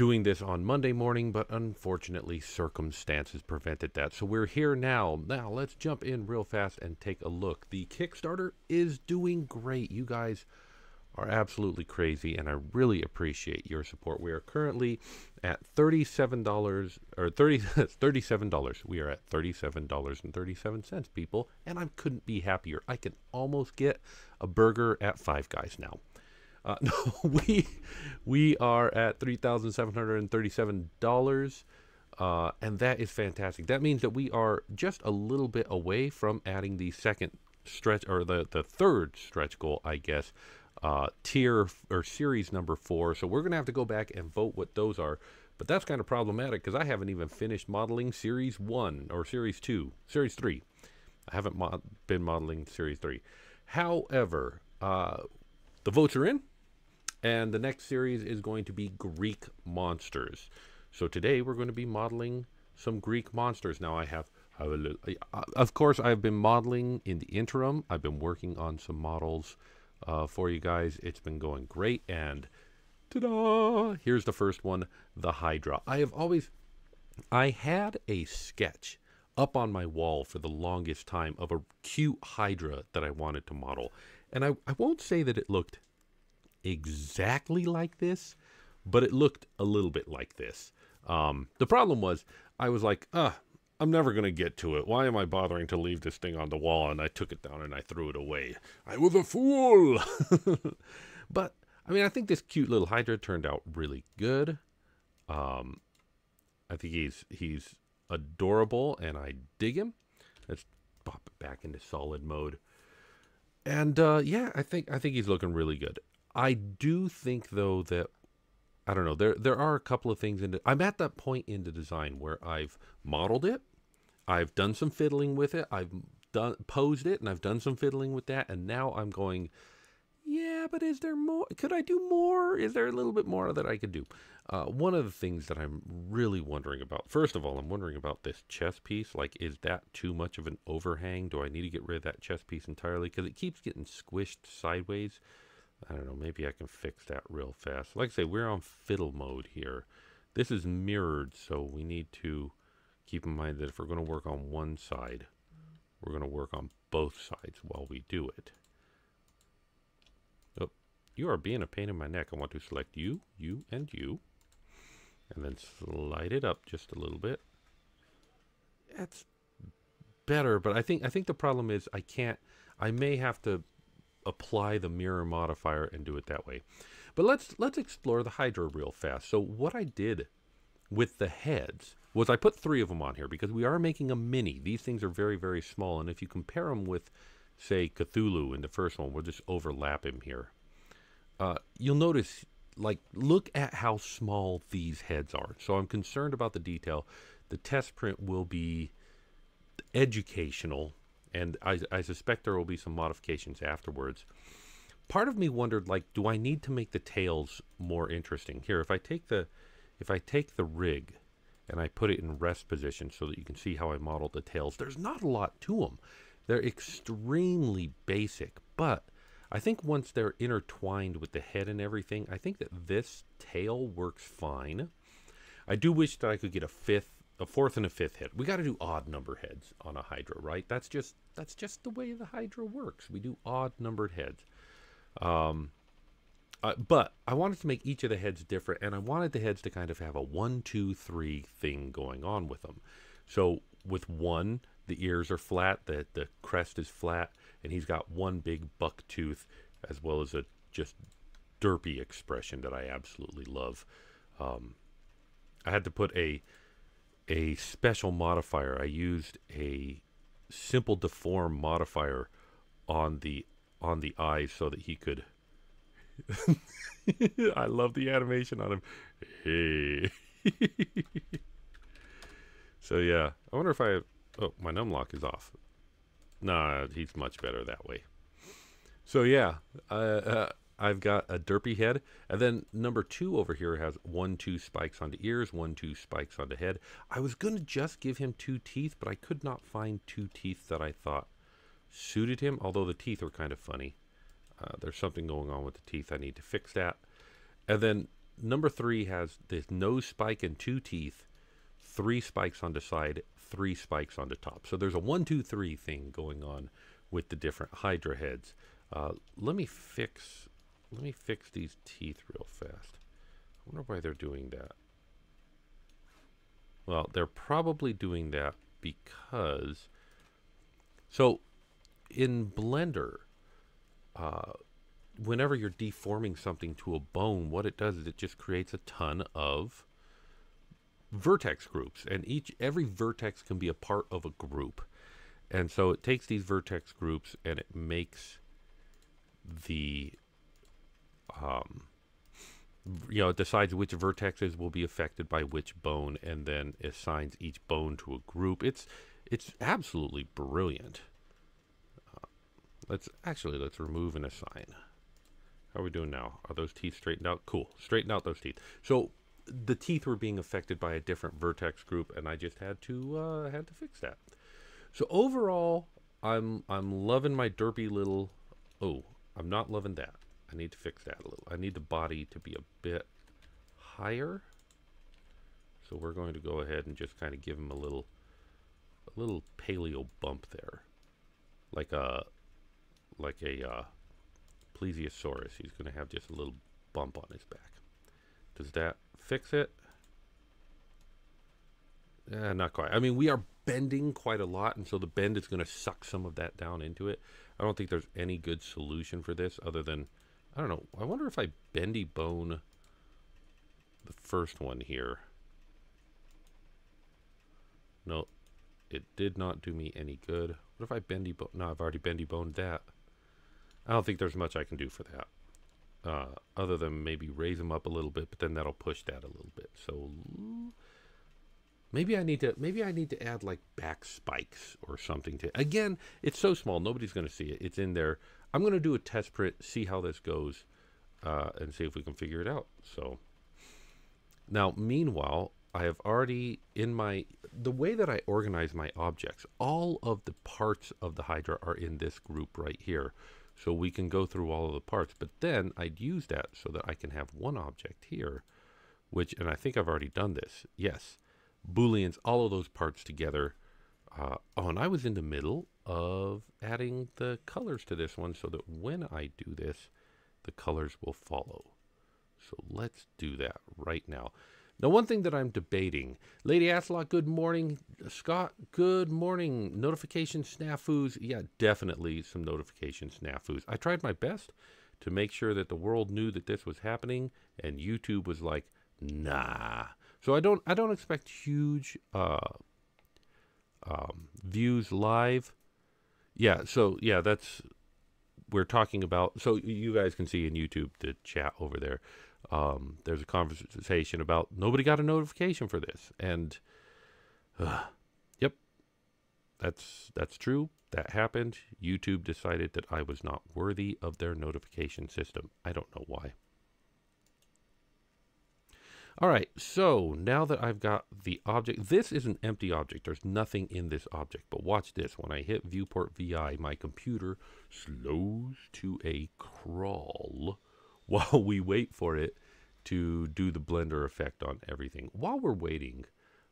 doing this on Monday morning, but unfortunately circumstances prevented that. So we're here now. Now let's jump in real fast and take a look. The Kickstarter is doing great. You guys are absolutely crazy, and I really appreciate your support. We are currently at $37 or 30 $37. We are at $37.37 people, and I couldn't be happier. I can almost get a burger at Five Guys now. Uh, no, we we are at three thousand seven hundred and thirty-seven dollars, uh, and that is fantastic. That means that we are just a little bit away from adding the second stretch or the the third stretch goal, I guess, uh, tier or series number four. So we're gonna have to go back and vote what those are. But that's kind of problematic because I haven't even finished modeling series one or series two, series three. I haven't been modeling series three. However, uh, the votes are in and the next series is going to be Greek monsters. So today we're going to be modeling some Greek monsters. Now I have, uh, of course, I've been modeling in the interim. I've been working on some models uh, for you guys. It's been going great. And ta-da! Here's the first one, the Hydra. I have always, I had a sketch up on my wall for the longest time of a cute Hydra that I wanted to model. And I, I won't say that it looked exactly like this, but it looked a little bit like this. Um, the problem was, I was like, uh, I'm never going to get to it. Why am I bothering to leave this thing on the wall? And I took it down and I threw it away. I was a fool. but, I mean, I think this cute little Hydra turned out really good. Um, I think he's he's adorable and I dig him. Let's pop it back into solid mode. And uh, yeah, I think I think he's looking really good. I do think though that I don't know. There there are a couple of things in. I'm at that point in the design where I've modeled it, I've done some fiddling with it, I've done posed it, and I've done some fiddling with that, and now I'm going. Yeah, but is there more? Could I do more? Is there a little bit more that I could do? Uh, one of the things that I'm really wondering about, first of all, I'm wondering about this chess piece. Like, is that too much of an overhang? Do I need to get rid of that chess piece entirely? Because it keeps getting squished sideways. I don't know, maybe I can fix that real fast. Like I say, we're on fiddle mode here. This is mirrored, so we need to keep in mind that if we're going to work on one side, we're going to work on both sides while we do it. Oh, you are being a pain in my neck. I want to select you, you, and you. And then slide it up just a little bit. That's better, but I think I think the problem is I can't I may have to apply the mirror modifier and do it that way. But let's let's explore the Hydra real fast. So what I did with the heads was I put three of them on here because we are making a mini. These things are very, very small. And if you compare them with, say, Cthulhu in the first one, we'll just overlap him here. Uh, you'll notice, like, look at how small these heads are. So I'm concerned about the detail. The test print will be educational and I, I suspect there will be some modifications afterwards. Part of me wondered, like, do I need to make the tails more interesting? Here, if I take the, if I take the rig, and I put it in rest position so that you can see how I modeled the tails, there's not a lot to them. They're extremely basic, but I think once they're intertwined with the head and everything, I think that this tail works fine. I do wish that I could get a fifth a fourth and a fifth hit. We got to do odd number heads on a Hydra, right? That's just that's just the way the Hydra works. We do odd numbered heads. Um, uh, but I wanted to make each of the heads different, and I wanted the heads to kind of have a one, two, three thing going on with them. So with one, the ears are flat, the the crest is flat, and he's got one big buck tooth, as well as a just derpy expression that I absolutely love. Um, I had to put a a special modifier. I used a simple deform modifier on the on the eyes so that he could I love the animation on him. Hey. so yeah, I wonder if I oh my numlock is off. Nah, he's much better that way. So yeah, uh, uh, I've got a derpy head. And then number two over here has one, two spikes onto ears, one, two spikes onto head. I was going to just give him two teeth, but I could not find two teeth that I thought suited him, although the teeth are kind of funny. Uh, there's something going on with the teeth. I need to fix that. And then number three has this nose spike and two teeth, three spikes on the side, three spikes on the top. So there's a one, two, three thing going on with the different Hydra heads. Uh, let me fix, let me fix these teeth real fast. I wonder why they're doing that. Well, they're probably doing that because, so in Blender, uh, whenever you're deforming something to a bone, what it does is it just creates a ton of vertex groups, and each every vertex can be a part of a group, and so it takes these vertex groups and it makes the um, you know, it decides which vertexes will be affected by which bone, and then assigns each bone to a group. It's it's absolutely brilliant. Uh, let's actually let's remove and assign. How are we doing now? Are those teeth straightened out? Cool. Straighten out those teeth. So the teeth were being affected by a different vertex group, and I just had to uh, had to fix that. So overall, I'm I'm loving my derpy little. Oh, I'm not loving that. I need to fix that a little. I need the body to be a bit higher. So we're going to go ahead and just kind of give him a little a little paleo bump there. Like a like a uh, plesiosaurus. He's going to have just a little bump on his back. Does that fix it? Eh, not quite. I mean, we are bending quite a lot, and so the bend is going to suck some of that down into it. I don't think there's any good solution for this other than, I don't know. I wonder if I bendy bone the first one here. No, it did not do me any good. What if I bendy bone? No, I've already bendy boned that. I don't think there's much I can do for that. Uh, other than maybe raise them up a little bit, but then that'll push that a little bit. So maybe I need to maybe I need to add like back spikes or something to. Again, it's so small, nobody's going to see it. It's in there. I'm going to do a test print, see how this goes, uh, and see if we can figure it out. So now, meanwhile, I have already in my the way that I organize my objects. All of the parts of the Hydra are in this group right here. So we can go through all of the parts, but then I'd use that so that I can have one object here, which, and I think I've already done this. Yes, Booleans, all of those parts together. Uh, oh, and I was in the middle of adding the colors to this one so that when I do this, the colors will follow. So let's do that right now. Now, one thing that I'm debating, Lady Aslot, good morning. Scott, good morning. Notification snafus. Yeah, definitely some notification snafus. I tried my best to make sure that the world knew that this was happening, and YouTube was like, nah. So I don't, I don't expect huge uh, um, views live. Yeah, so yeah, that's we're talking about. So you guys can see in YouTube the chat over there um, there's a conversation about nobody got a notification for this, and uh, yep, that's that's true. That happened. YouTube decided that I was not worthy of their notification system. I don't know why. All right, so now that I've got the object, this is an empty object. There's nothing in this object, but watch this. When I hit viewport VI, my computer slows to a crawl while we wait for it to do the blender effect on everything. While we're waiting,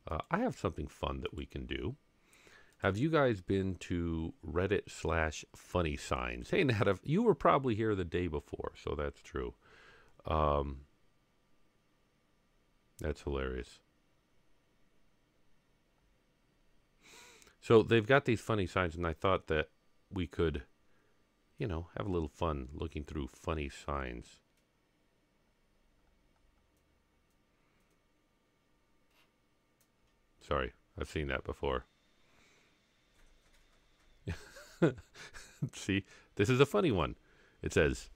uh, I have something fun that we can do. Have you guys been to Reddit slash funny signs? Hey, Nat, you were probably here the day before, so that's true. Um, that's hilarious. So they've got these funny signs, and I thought that we could, you know, have a little fun looking through funny signs. Sorry, I've seen that before. See, this is a funny one. It says,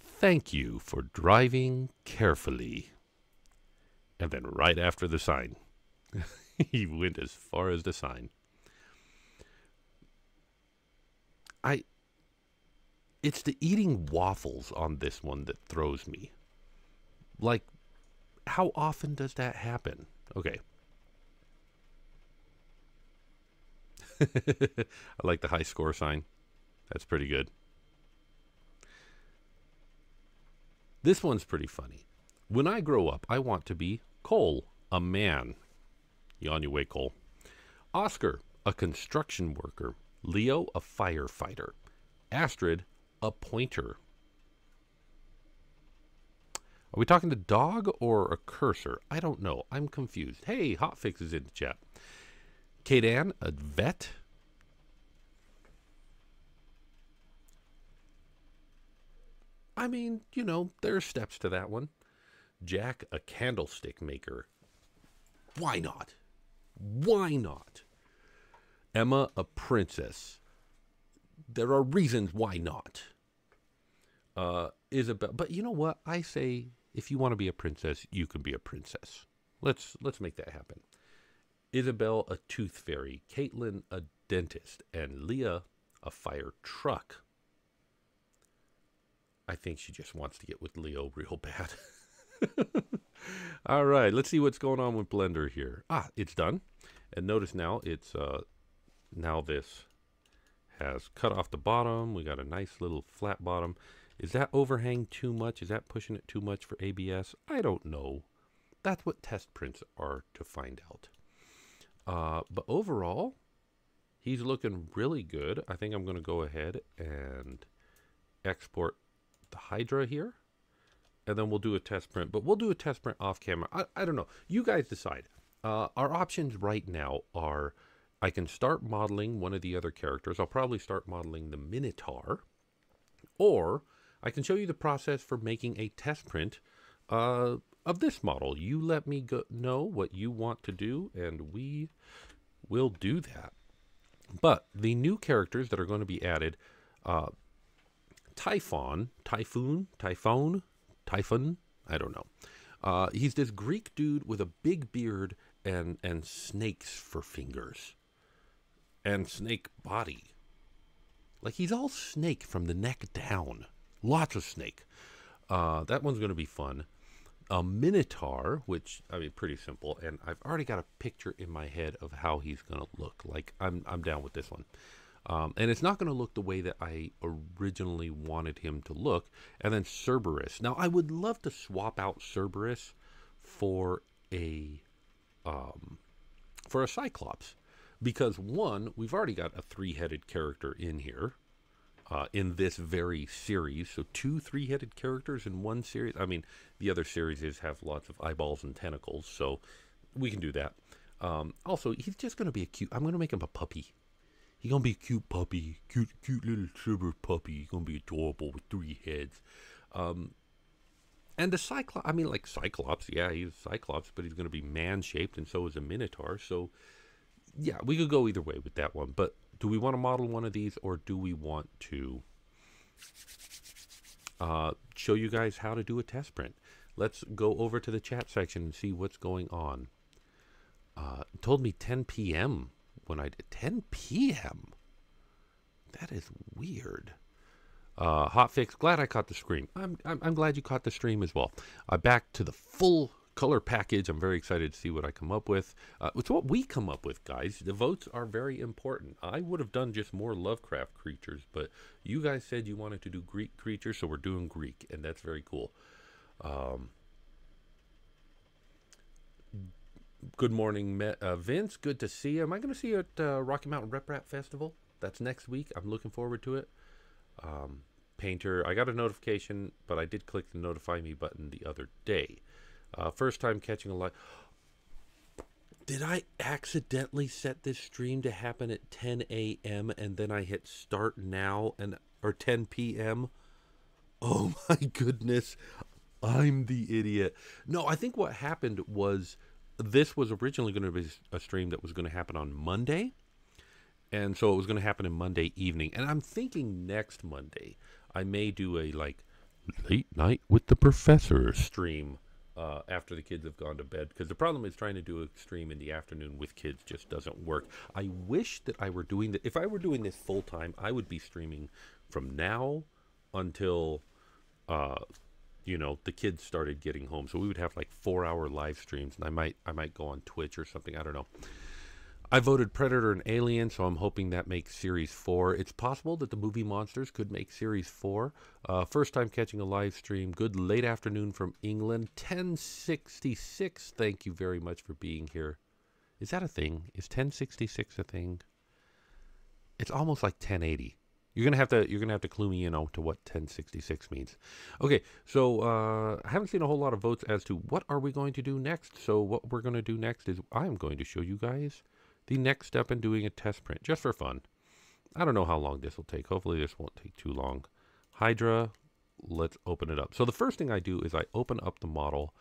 Thank you for driving carefully. And then right after the sign, he went as far as the sign. I. It's the eating waffles on this one that throws me. Like, how often does that happen? Okay, I like the high score sign. That's pretty good. This one's pretty funny. When I grow up, I want to be Cole, a man. On your way, Cole. Oscar, a construction worker. Leo, a firefighter. Astrid, a pointer. Are we talking to dog or a cursor? I don't know. I'm confused. Hey, Hotfix is in the chat. Kadan, a vet. I mean, you know, there are steps to that one. Jack, a candlestick maker. Why not? Why not? Emma, a princess. There are reasons why not. Uh, Isabel, but you know what? I say if you want to be a princess, you can be a princess. Let's let's make that happen. Isabel, a tooth fairy. Caitlin, a dentist, and Leah, a fire truck. I think she just wants to get with Leo real bad. All right, let's see what's going on with Blender here. Ah, it's done. And notice now it's uh, now this has cut off the bottom. We got a nice little flat bottom. Is that overhang too much? Is that pushing it too much for ABS? I don't know. That's what test prints are to find out. Uh, but overall, he's looking really good. I think I'm going to go ahead and export the Hydra here. And then we'll do a test print. But we'll do a test print off camera. I, I don't know. You guys decide. Uh, our options right now are I can start modeling one of the other characters. I'll probably start modeling the Minotaur. Or I can show you the process for making a test print uh, of this model. You let me go know what you want to do, and we will do that. But the new characters that are going to be added, uh, Typhon, Typhoon, Typhone, Typhon, I don't know. Uh, he's this Greek dude with a big beard and and snakes for fingers, and snake body. Like he's all snake from the neck down. Lots of snake. Uh, that one's going to be fun. A Minotaur, which I mean, pretty simple, and I've already got a picture in my head of how he's going to look. Like I'm, I'm down with this one. Um, and it's not going to look the way that I originally wanted him to look. And then Cerberus. Now, I would love to swap out Cerberus for a um, for a Cyclops, because one, we've already got a three-headed character in here, uh, in this very series. So two three-headed characters in one series. I mean, the other series is have lots of eyeballs and tentacles, so we can do that. Um, also, he's just going to be a cute. I'm going to make him a puppy. He's going to be a cute puppy, cute, cute little silver puppy. He's to be adorable with three heads. Um, and the Cyclops, I mean, like Cyclops, yeah, he's Cyclops, but he's to be man shaped, and so is a Minotaur. So, yeah, we could go either way with that one. But do we want to model one of these or do we want to uh, show you guys how to do a test print? Let's go over to the chat section and see what's going on. Uh, told me 10 p.m. when I did 10 p.m. That is weird. Uh, hotfix, glad I caught the stream. I'm, I'm, I'm glad you caught the stream as well. Uh, back to the full color package. I'm very excited to see what I come up with. Uh, it's what we come up with, guys. The votes are very important. I would have done just more Lovecraft creatures, but you guys said you wanted to do Greek creatures, so we're doing Greek, and that's very cool. Um, good morning, uh, Vince. Good to see you. Am I going to see you at uh, Rocky Mountain RepRap Festival? That's next week. I'm looking forward to it. Um, Painter, I got a notification, but I did click the notify me button the other day. Uh, first time catching a live. Did I accidentally set this stream to happen at 10 a.m. and then I hit start now and or 10 p.m.? Oh my goodness. I'm the idiot. No, I think what happened was this was originally going to be a stream that was going to happen on Monday. And so it was going to happen in Monday evening. And I'm thinking next Monday I may do a like late night with the professor stream uh, after the kids have gone to bed because the problem is trying to do a stream in the afternoon with kids just doesn't work. I wish that I were doing that. If I were doing this full time, I would be streaming from now until, uh, you know, the kids started getting home. So we would have like four hour live streams, and I might I might go on Twitch or something. I don't know. I voted Predator and Alien, so I'm hoping that makes Series 4. It's possible that the movie Monsters could make Series 4. Uh, first time catching a live stream. Good late afternoon from England. 1066, thank you very much for being here. Is that a thing? Is 1066 a thing? It's almost like 1080. You're gonna have to you're gonna have to clue me in on to what 1066 means. Okay, so uh, I haven't seen a whole lot of votes as to what are we going to do next. So what we're gonna do next is I'm going to show you guys the next step in doing a test print just for fun. I don't know how long this will take. Hopefully this won't take too long. Hydra, let's open it up. So the first thing I do is I open up the model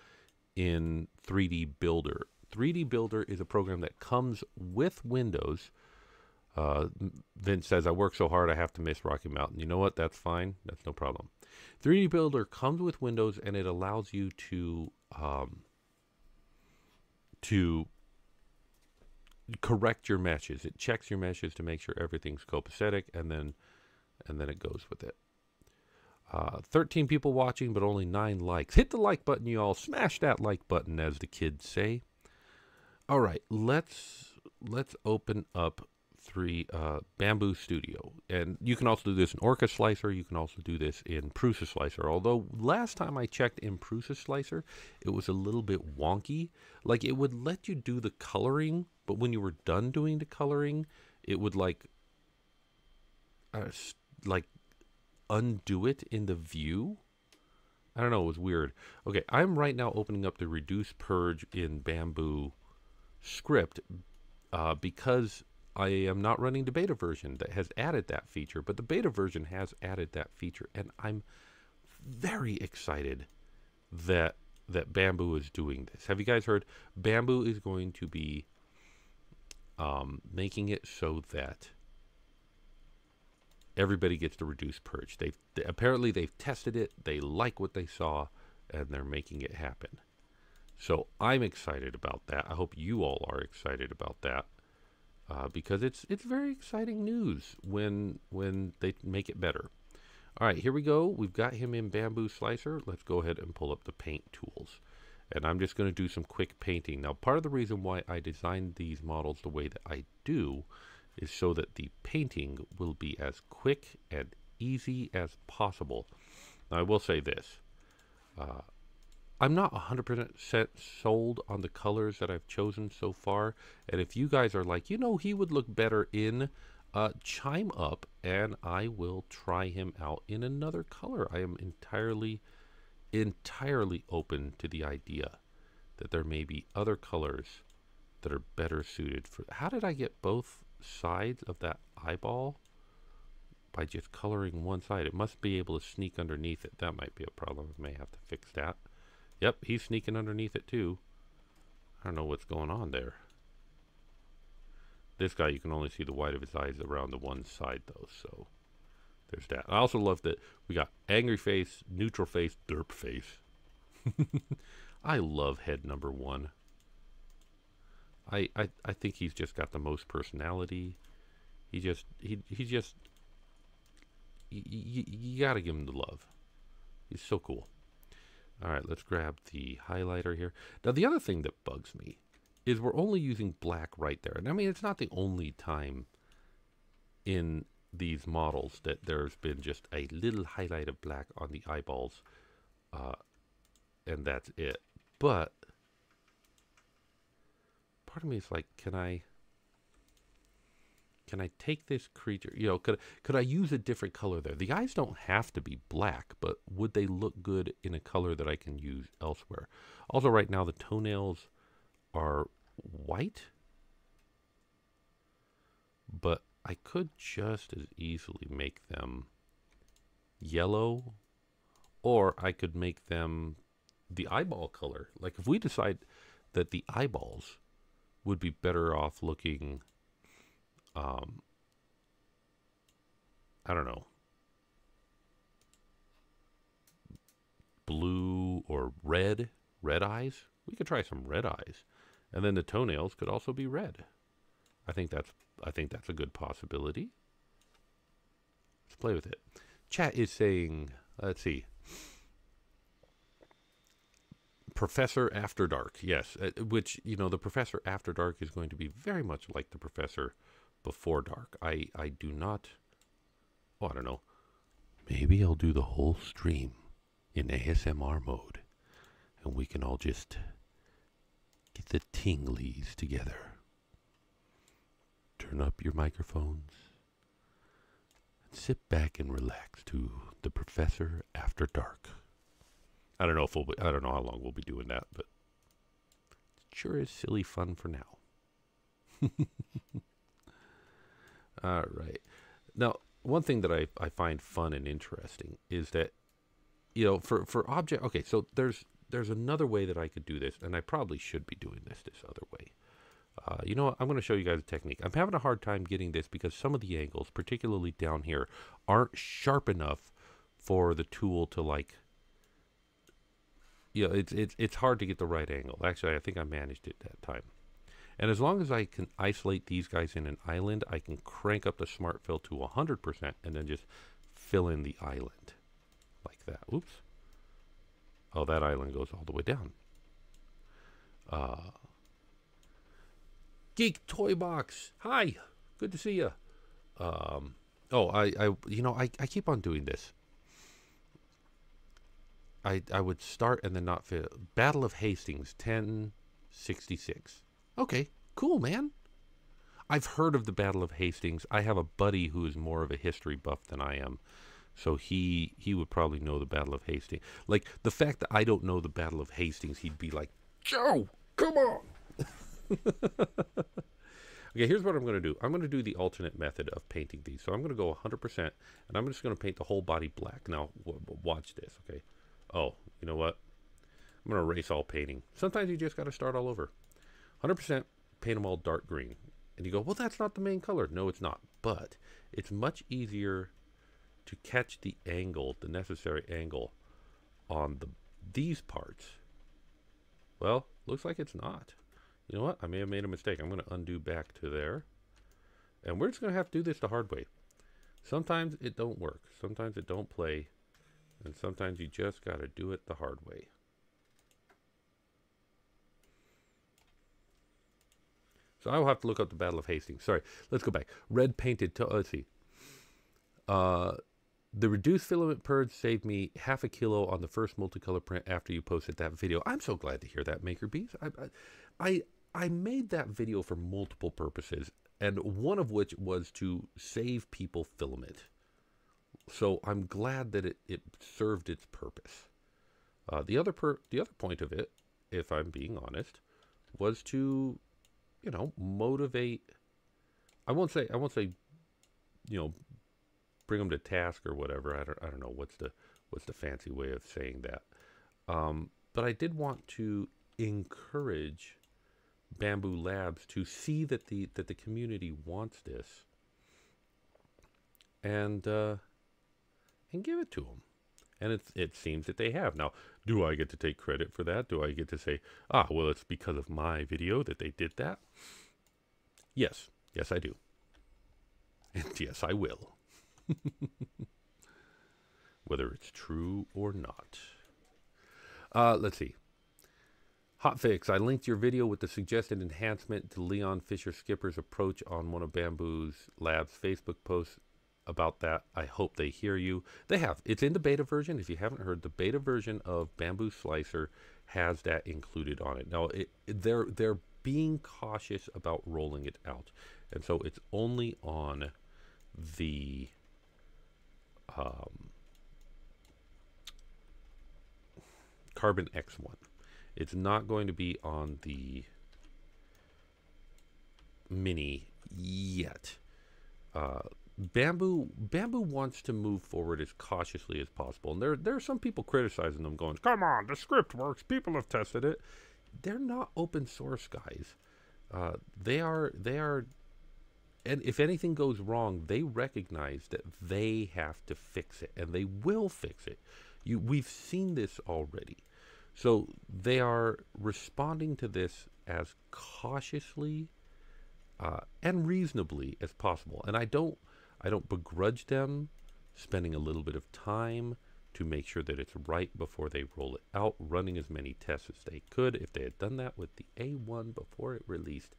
in 3D Builder. 3D Builder is a program that comes with Windows uh, Vince says, I work so hard I have to miss Rocky Mountain. You know what? That's fine. That's no problem. 3D Builder comes with Windows and it allows you to um, to correct your meshes. It checks your meshes to make sure everything's copacetic and then and then it goes with it. Uh, 13 people watching, but only 9 likes. Hit the like button, you all. Smash that like button, as the kids say. All right, let's let's open up three uh, Bambu Studio. And you can also do this in Orca Slicer. You can also do this in Prusa Slicer. Although last time I checked in Prusa Slicer, it was a little bit wonky. Like it would let you do the coloring, but when you were done doing the coloring, it would like, uh, like undo it in the view. I don't know, it was weird. Okay, I'm right now opening up the Reduce Purge in Bambu script uh, because I am not running the beta version that has added that feature, but the beta version has added that feature, and I'm very excited that that Bambu is doing this. Have you guys heard? Bambu is going to be um, making it so that everybody gets to reduce purge. They've they, apparently they've tested it. They like what they saw, and they're making it happen. So I'm excited about that. I hope you all are excited about that uh, because it's it's very exciting news when when they make it better. All right, here we go. We've got him in Bambu Slicer. Let's go ahead and pull up the paint tools. And I'm just going to do some quick painting. Now, part of the reason why I designed these models the way that I do is so that the painting will be as quick and easy as possible. Now, I will say this. Uh, I'm not 100% sold on the colors that I've chosen so far. And if you guys are like, you know, he would look better in, uh, chime up and I will try him out in another color. I am entirely, entirely open to the idea that there may be other colors that are better suited for. How did I get both sides of that eyeball? By just coloring one side. It must be able to sneak underneath it. That might be a problem. I may have to fix that. Yep, he's sneaking underneath it too. I don't know what's going on there. This guy, you can only see the white of his eyes around the one side though, so there's that. I also love that we got angry face, neutral face, derp face. I love head number one. I, I I think he's just got the most personality. He just he he just you you gotta give him the love. He's so cool. All right, let's grab the highlighter here. Now, the other thing that bugs me is we're only using black right there. And I mean, it's not the only time in these models that there's been just a little highlight of black on the eyeballs. Uh, and that's it. But part of me is like, can I can I take this creature? You know, could could I use a different color there? The eyes don't have to be black, but would they look good in a color that I can use elsewhere? Also, right now the toenails are white, but I could just as easily make them yellow, or I could make them the eyeball color. Like if we decide that the eyeballs would be better off looking um, I don't know, blue or red, red eyes. We could try some red eyes, and then the toenails could also be red. I think that's I think that's a good possibility. Let's play with it. Chat is saying, let's see. Professor After Dark, yes, uh, which you know the Professor After Dark is going to be very much like the Professor Before Dark. I I do not. Oh, I don't know. Maybe I'll do the whole stream in ASMR mode, and we can all just get the tinglies together. Turn up your microphones and sit back and relax to the Professor After Dark. I don't know if we'll be, I don't know how long we'll be doing that, but it sure is silly fun for now. All right. Now, one thing that I, I find fun and interesting is that, you know, for, for object, okay, so there's, there's another way that I could do this, and I probably should be doing this this other way. Uh, you know what? I'm going to show you guys a technique. I'm having a hard time getting this because some of the angles, particularly down here, aren't sharp enough for the tool to like you know, it's it's it's hard to get the right angle. Actually, I think I managed it that time. And as long as I can isolate these guys in an island, I can crank up the smart fill to 100% and then just fill in the island like that. Oops. Oh, that island goes all the way down. Uh, Geek Toy Box. Hi. Good to see you. Um, oh, I, I, you know, I, I keep on doing this. I, I would start and then not fit. Battle of Hastings, 1066. Okay, cool, man. I've heard of the Battle of Hastings. I have a buddy who is more of a history buff than I am. So he he would probably know the Battle of Hastings. Like the fact that I don't know the Battle of Hastings, he'd be like, "Joe, come on." okay, here's what I'm going to do. I'm going to do the alternate method of painting these. So I'm going to go 100% and I'm just going to paint the whole body black. Now watch this, okay? Oh, you know what? I'm going to erase all painting. Sometimes you just got to start all over. 100% paint them all dark green. And you go, well, that's not the main color. No, it's not. But it's much easier to catch the angle, the necessary angle on the these parts. Well, looks like it's not. You know what? I may have made a mistake. I'm going to undo back to there. And we're just going to have to do this the hard way. Sometimes it don't work. Sometimes it don't play. And sometimes you just got to do it the hard way. So I will have to look up the Battle of Hastings. Sorry, let's go back. Red painted, To- let's see. Uh, the reduced filament purge saved me half a kilo on the first multicolor print after you posted that video. I'm so glad to hear that, Maker Bees. I, I, I made that video for multiple purposes, and one of which was to save people filament so I'm glad that it, it served its purpose. Uh, the other per the other point of it, if I'm being honest, was to, you know, motivate. I won't say I won't say, you know, bring them to task or whatever. I don't I don't know what's the what's the fancy way of saying that. Um, but I did want to encourage Bambu Labs to see that the that the community wants this, and uh, and give it to them. And it, it seems that they have. Now, do I get to take credit for that? Do I get to say, ah, well, it's because of my video that they did that? Yes. Yes, I do. And yes, I will. Whether it's true or not. Uh, let's see. Hotfix, I linked your video with the suggested enhancement to Leon Fisher Skipper's approach on one of Bambu's Lab's Facebook posts about that. I hope they hear you. They have. It's in the beta version. If you haven't heard, the beta version of Bambu Slicer has that included on it. Now, it, they're they're being cautious about rolling it out, and so it's only on the um, Carbon X1. It's not going to be on the Mini yet. Uh, Bambu Bambu wants to move forward as cautiously as possible. And there there are some people criticizing them going, "Come on, the script works. People have tested it." They're not open source guys. Uh, they are they are and if anything goes wrong, they recognize that they have to fix it and they will fix it. You we've seen this already. So they are responding to this as cautiously uh, and reasonably as possible. And I don't I don't begrudge them spending a little bit of time to make sure that it's right before they roll it out, running as many tests as they could. If they had done that with the A1 before it released,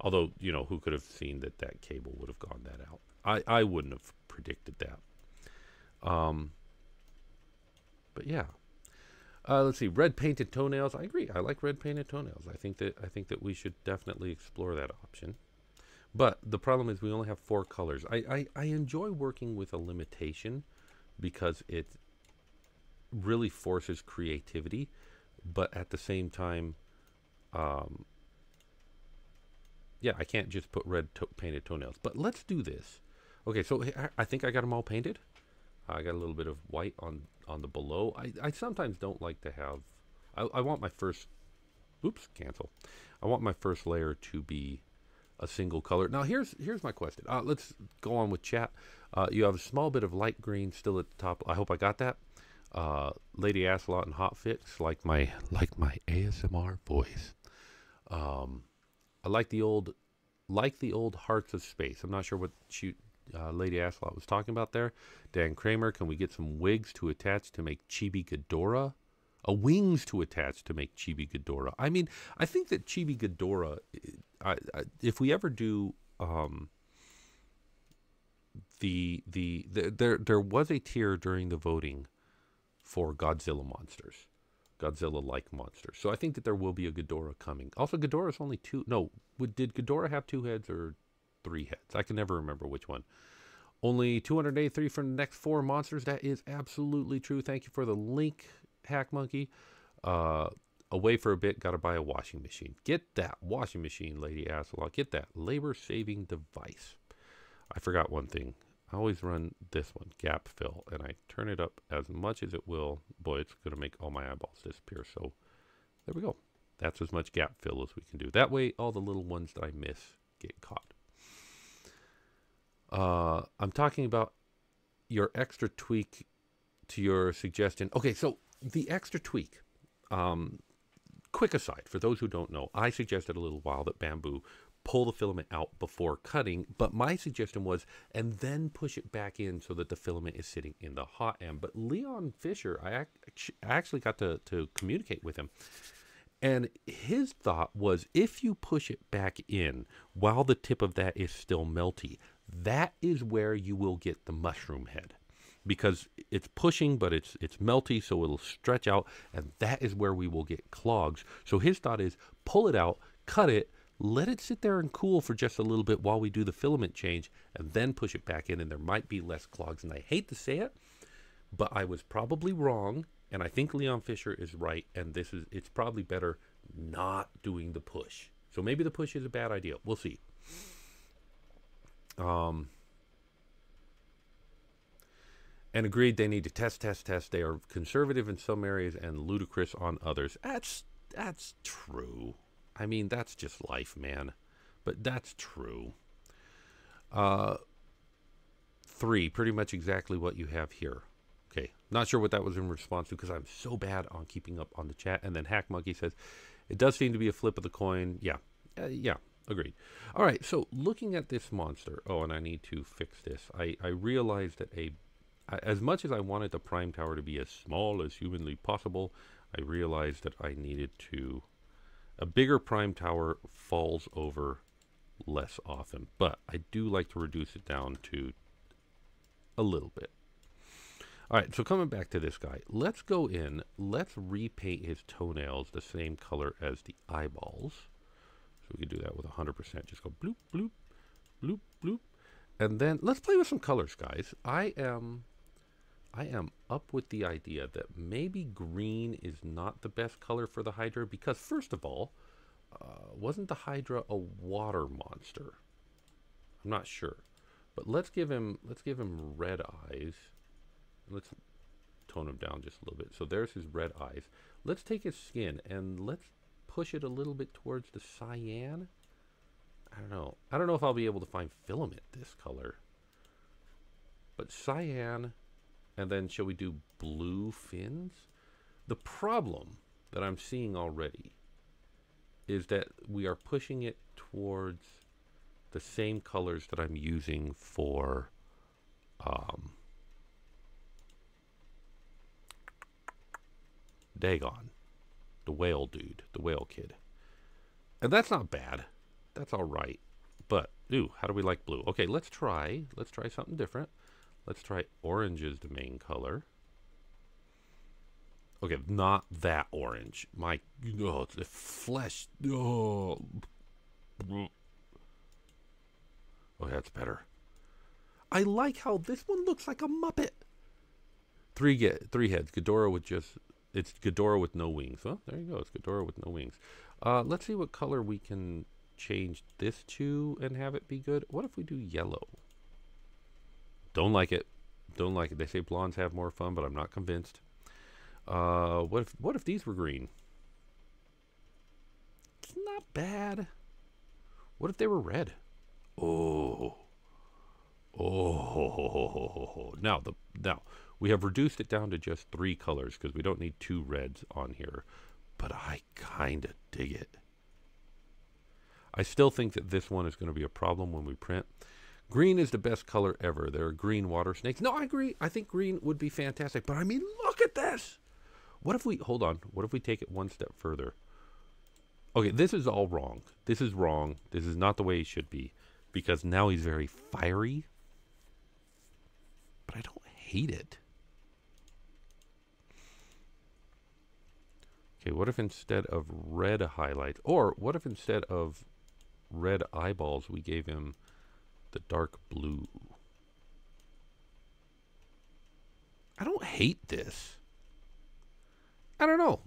although, you know, who could have seen that that cable would have gone that out? I, I wouldn't have predicted that. Um, but yeah. Uh, let's see, red painted toenails. I agree. I like red painted toenails. I think that I think that we should definitely explore that option. But the problem is we only have four colors. I, I, I enjoy working with a limitation because it really forces creativity, but at the same time, um, yeah, I can't just put red to painted toenails. But let's do this. Okay, so I, think I got them all painted. I got a little bit of white on on the below. I, I sometimes don't like to have. I, I want my first. Oops, cancel. I want my first layer to be a single color. Now here's here's my question. Uh, let's go on with chat. Uh, you have a small bit of light green still at the top. I hope I got that. Uh, Lady Assalot and Hot Fix, like my like my ASMR voice. Um, I like the old like the old Hearts of Space. I'm not sure what she, uh, Lady Assalot was talking about there. Dan Kramer, can we get some wigs to attach to make Chibi Ghidorah? A wings to attach to make Chibi Ghidorah. I mean, I think that Chibi Ghidorah, I, I, if we ever do um, the, the the there there was a tier during the voting for Godzilla monsters, Godzilla-like monsters. So I think that there will be a Ghidorah coming. Also, Ghidorah is only two. No, did Ghidorah have two heads or three heads? I can never remember which one. Only 283 for the next four monsters. That is absolutely true. Thank you for the link, Hack Monkey. Uh, away for a bit, got to buy a washing machine. Get that washing machine, Lady Assalot. Get that labor saving device. I forgot one thing. I always run this one, gap fill, and I turn it up as much as it will. Boy, it's going to make all my eyeballs disappear. So there we go. That's as much gap fill as we can do. That way, all the little ones that I miss get caught. Uh, I'm talking about your extra tweak to your suggestion. Okay, so the extra tweak. Um, quick aside, for those who don't know, I suggested a little while that Bambu pull the filament out before cutting, but my suggestion was, and then push it back in so that the filament is sitting in the hot end. But Leon Fisher, I actually got to, to communicate with him. And his thought was if you push it back in while the tip of that is still melty, that is where you will get the mushroom head because it's pushing but it's it's melty so it'll stretch out and that is where we will get clogs. So his thought is pull it out cut it let it sit there and cool for just a little bit while we do the filament change and then push it back in and there might be less clogs. And i hate to say it but i was probably wrong and i think leon fisher is right and this is it's probably better not doing the push. So maybe the push is a bad idea. We'll see. Um, and agreed they need to test, test, test. They are conservative in some areas and ludicrous on others. That's that's true. I mean, that's just life, man. But that's true. Uh, three, pretty much exactly what you have here. Okay, not sure what that was in response to because I'm so bad on keeping up on the chat. And then Hack Monkey says, it does seem to be a flip of the coin. Yeah, uh, yeah, Agreed. All right, so looking at this monster, oh, and I need to fix this. I, I realized that a, as much as I wanted the prime tower to be as small as humanly possible, I realized that I needed to, a bigger prime tower falls over less often, but I do like to reduce it down to a little bit. All right, so coming back to this guy, let's go in, let's repaint his toenails the same color as the eyeballs. So we can do that with 100%. Just go bloop, bloop, bloop, bloop. And then let's play with some colors, guys. I am, I am up with the idea that maybe green is not the best color for the Hydra because first of all, uh, wasn't the Hydra a water monster? I'm not sure, but let's give him let's give him red eyes. Let's tone him down just a little bit. So there's his red eyes. Let's take his skin and let's push it a little bit towards the cyan. I don't know. I don't know if I'll be able to find filament this color. But cyan, and then shall we do blue fins? The problem that I'm seeing already is that we are pushing it towards the same colors that I'm using for um, Dagon. The whale dude. The whale kid. And that's not bad. That's all right. But, ooh, how do we like blue? Okay, let's try. Let's try something different. Let's try orange as the main color. Okay, not that orange. My, oh, the flesh. Oh. Oh, that's better. I like how this one looks like a Muppet. Three get three heads. Ghidorah with just it's Ghidorah with no wings. Well, there you go. It's Ghidorah with no wings. Uh, let's see what color we can change this to and have it be good. What if we do yellow? Don't like it. Don't like it. They say blondes have more fun, but I'm not convinced. Uh, what if what if these were green? It's not bad. What if they were red? Oh. Oh. Now the now we have reduced it down to just three colors because we don't need two reds on here. But I kind of dig it. I still think that this one is going to be a problem when we print. Green is the best color ever. There are green water snakes. No, I agree. I think green would be fantastic. But I mean, look at this. What if we, hold on, what if we take it one step further? Okay, this is all wrong. This is wrong. This is not the way he should be. Because now he's very fiery. But I don't hate it. Okay, what if instead of red highlights, or what if instead of red eyeballs, we gave him the dark blue? I don't hate this. I don't know.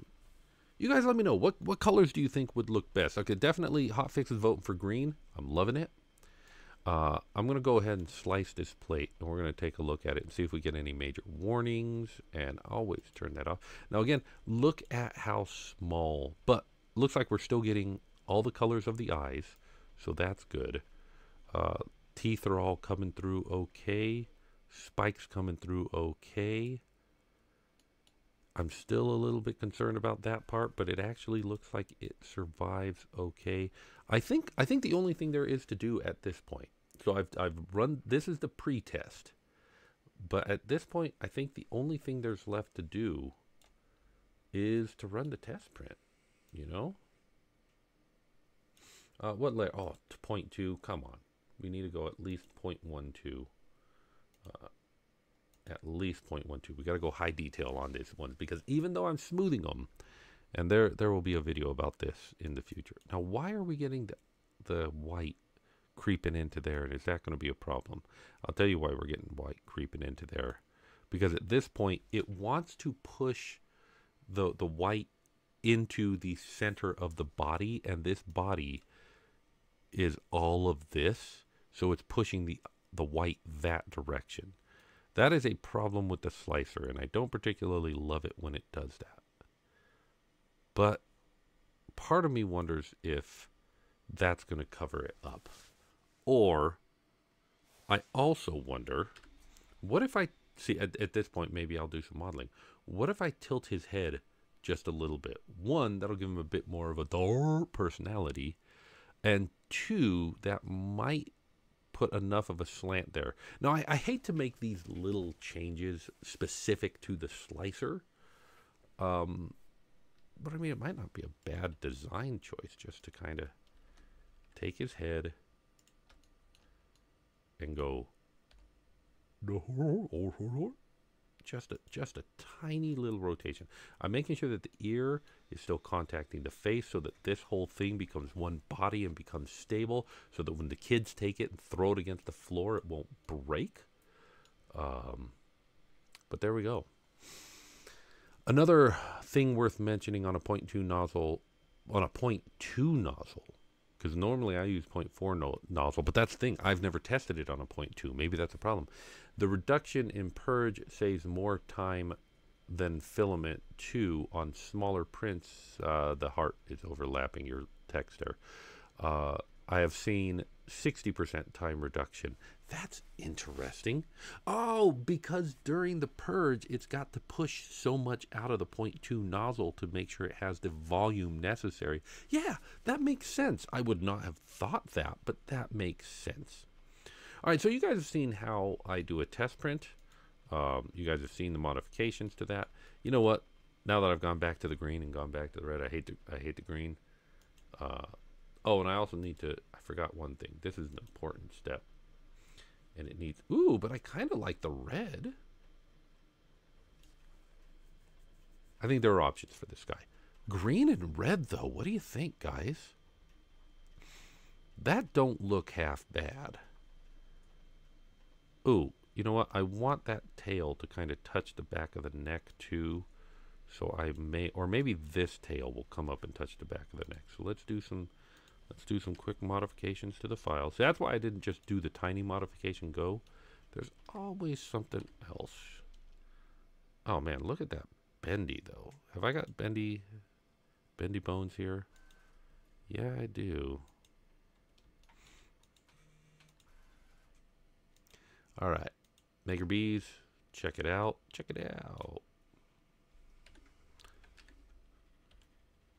You guys let me know. What what colors do you think would look best? Okay, definitely Hotfix is voting for green. I'm loving it. Uh, I'm going to go ahead and slice this plate, and we're going to take a look at it and see if we get any major warnings, and always turn that off. Now, again, look at how small, but looks like we're still getting all the colors of the eyes, so that's good. Uh, teeth are all coming through okay. Spikes coming through okay. I'm still a little bit concerned about that part, but it actually looks like it survives okay. I think I think the only thing there is to do at this point. So I've I've run this is the pre-test. But at this point, I think the only thing there's left to do is to run the test print, you know? Uh, what layer? Oh, 0.2. Come on. We need to go at least 0.12. Uh, at least 0.12. We got to go high detail on these ones because even though I'm smoothing them, and there there will be a video about this in the future. Now, why are we getting the, the white creeping into there? And is that going to be a problem? I'll tell you why we're getting white creeping into there. Because at this point, it wants to push the, the white into the center of the body. And this body is all of this. So it's pushing the, the white that direction. That is a problem with the slicer, and I don't particularly love it when it does that. But part of me wonders if that's going to cover it up. Or I also wonder, what if I, see, at, at this point, maybe I'll do some modeling. What if I tilt his head just a little bit? One, that'll give him a bit more of a personality. And two, that might put enough of a slant there. Now, I, I, hate to make these little changes specific to the slicer. Um, but I mean, it might not be a bad design choice just to kind of take his head and go just a just a tiny little rotation. I'm making sure that the ear is still contacting the face so that this whole thing becomes one body and becomes stable so that when the kids take it and throw it against the floor it won't break. Um, but there we go. Another thing worth mentioning on a 0.2 nozzle, on a 0.2 nozzle, because normally I use 0.4 no nozzle, but that's the thing, I've never tested it on a 0.2. Maybe that's a problem. The reduction in purge saves more time than filament 2 on smaller prints. Uh, the heart is overlapping your text there. Uh, I have seen 60% time reduction. That's interesting. Oh, because during the purge, it's got to push so much out of the 0.2 nozzle to make sure it has the volume necessary. Yeah, that makes sense. I would not have thought that, but that makes sense. All right, so you guys have seen how I do a test print. Um, you guys have seen the modifications to that. You know what? now that I've gone back to the green and gone back to the red, I hate the I hate the green. Uh, oh, and I also need to. I forgot one thing. This is an important step, and it needs. Ooh, but I kind of like the red. I think there are options for this guy. Green and red, though. What do you think, guys? That don't look half bad. Ooh, you know what? I want that tail to kind of touch the back of the neck, too. So I may, or maybe this tail will come up and touch the back of the neck. So let's do some, let's do some quick modifications to the file. So that's why I didn't just do the tiny modification go. There's always something else. Oh man, look at that bendy though. Have I got bendy, bendy bones here? Yeah, I do. All right, Maker Bees, check it out. Check it out.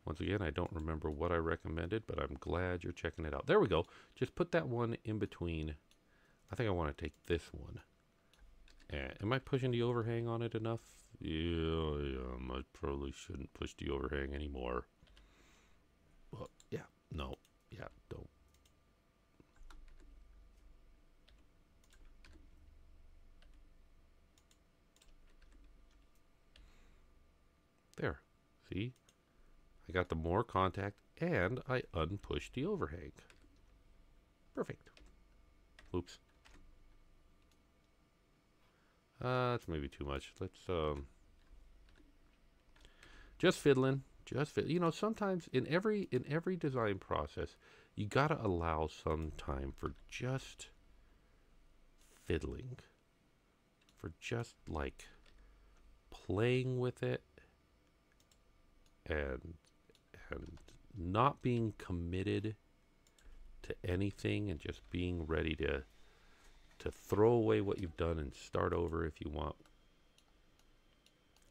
Once again, I don't remember what I recommended, but I'm glad you're checking it out. There we go. Just put that one in between. I think I want to take this one. Uh, am I pushing the overhang on it enough? Yeah, yeah, I probably shouldn't push the overhang anymore. Well, yeah, no, yeah, don't. There, see? I got the more contact and I unpushed the overhang. Perfect. Oops. Uh, that's maybe too much. Let's, um, just fiddling, just fiddling. You know, sometimes in every, in every design process, you gotta allow some time for just fiddling, for just like playing with it and and not being committed to anything and just being ready to to throw away what you've done and start over if you want.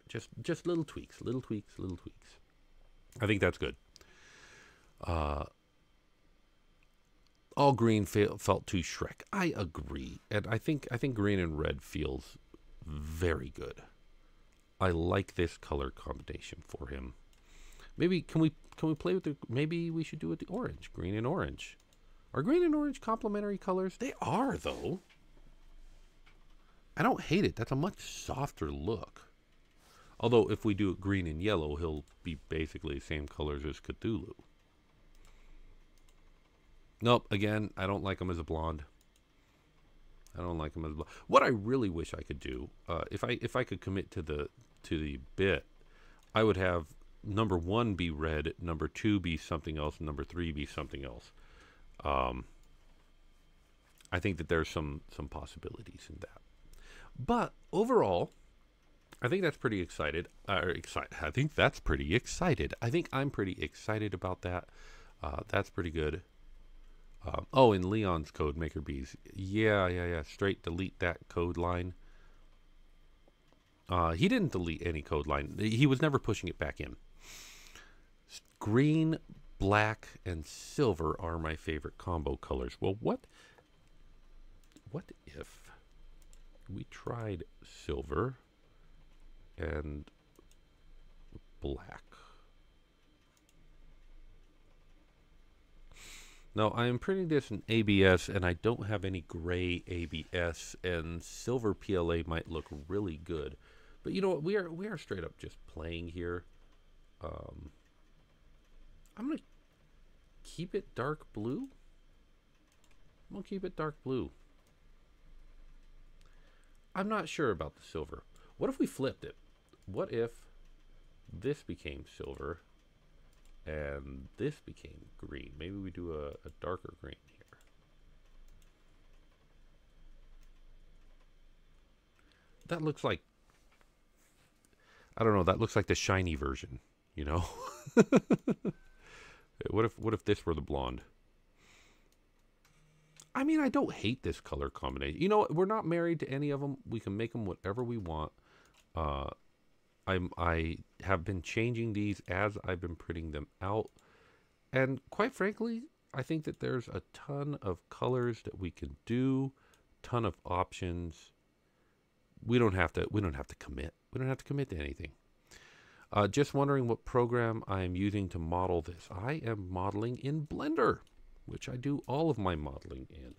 Just just little tweaks, little tweaks, little tweaks. I think that's good. Uh, all green fe- felt too Shrek. I agree, and I think I think green and red feels very good. I like this color combination for him. Maybe can we can we play with the? Maybe we should do it the orange, green and orange. Are green and orange complementary colors? They are though. I don't hate it. That's a much softer look. Although if we do it green and yellow, he'll be basically the same colors as Cthulhu. Nope. Again, I don't like him as a blonde. I don't like him as a blonde. What I really wish I could do, uh, if I if I could commit to the to the bit, I would have number one be red, number two be something else, number three be something else. Um, I think that there's some some possibilities in that. But overall, I think that's pretty excited. Uh, excited. I think that's pretty excited. I think I'm pretty excited about that. Uh, that's pretty good. Um, oh, in Leon's code, Maker Bees. Yeah, yeah, yeah. Straight delete that code line. Uh, he didn't delete any code line. He was never pushing it back in. Green, black, and silver are my favorite combo colors. Well, what what if we tried silver and black? Now, I am printing this in ABS, and I don't have any gray ABS, and silver PLA might look really good. But you know what? We are we are straight up just playing here. Um, I'm going to keep it dark blue. I'm going to keep it dark blue. I'm not sure about the silver. What if we flipped it? What if this became silver and this became green? Maybe we do a, a darker green here. That looks like, I don't know, that looks like the shiny version, you know? What if what if this were the blonde? I mean, I don't hate this color combination. You know, we're not married to any of them. We can make them whatever we want. Uh, I'm I have been changing these as I've been printing them out, and quite frankly, I think that there's a ton of colors that we can do, ton of options. We don't have to. We don't have to commit. We don't have to commit to anything. Uh, just wondering what program I am using to model this. I am modeling in Blender, which I do all of my modeling in.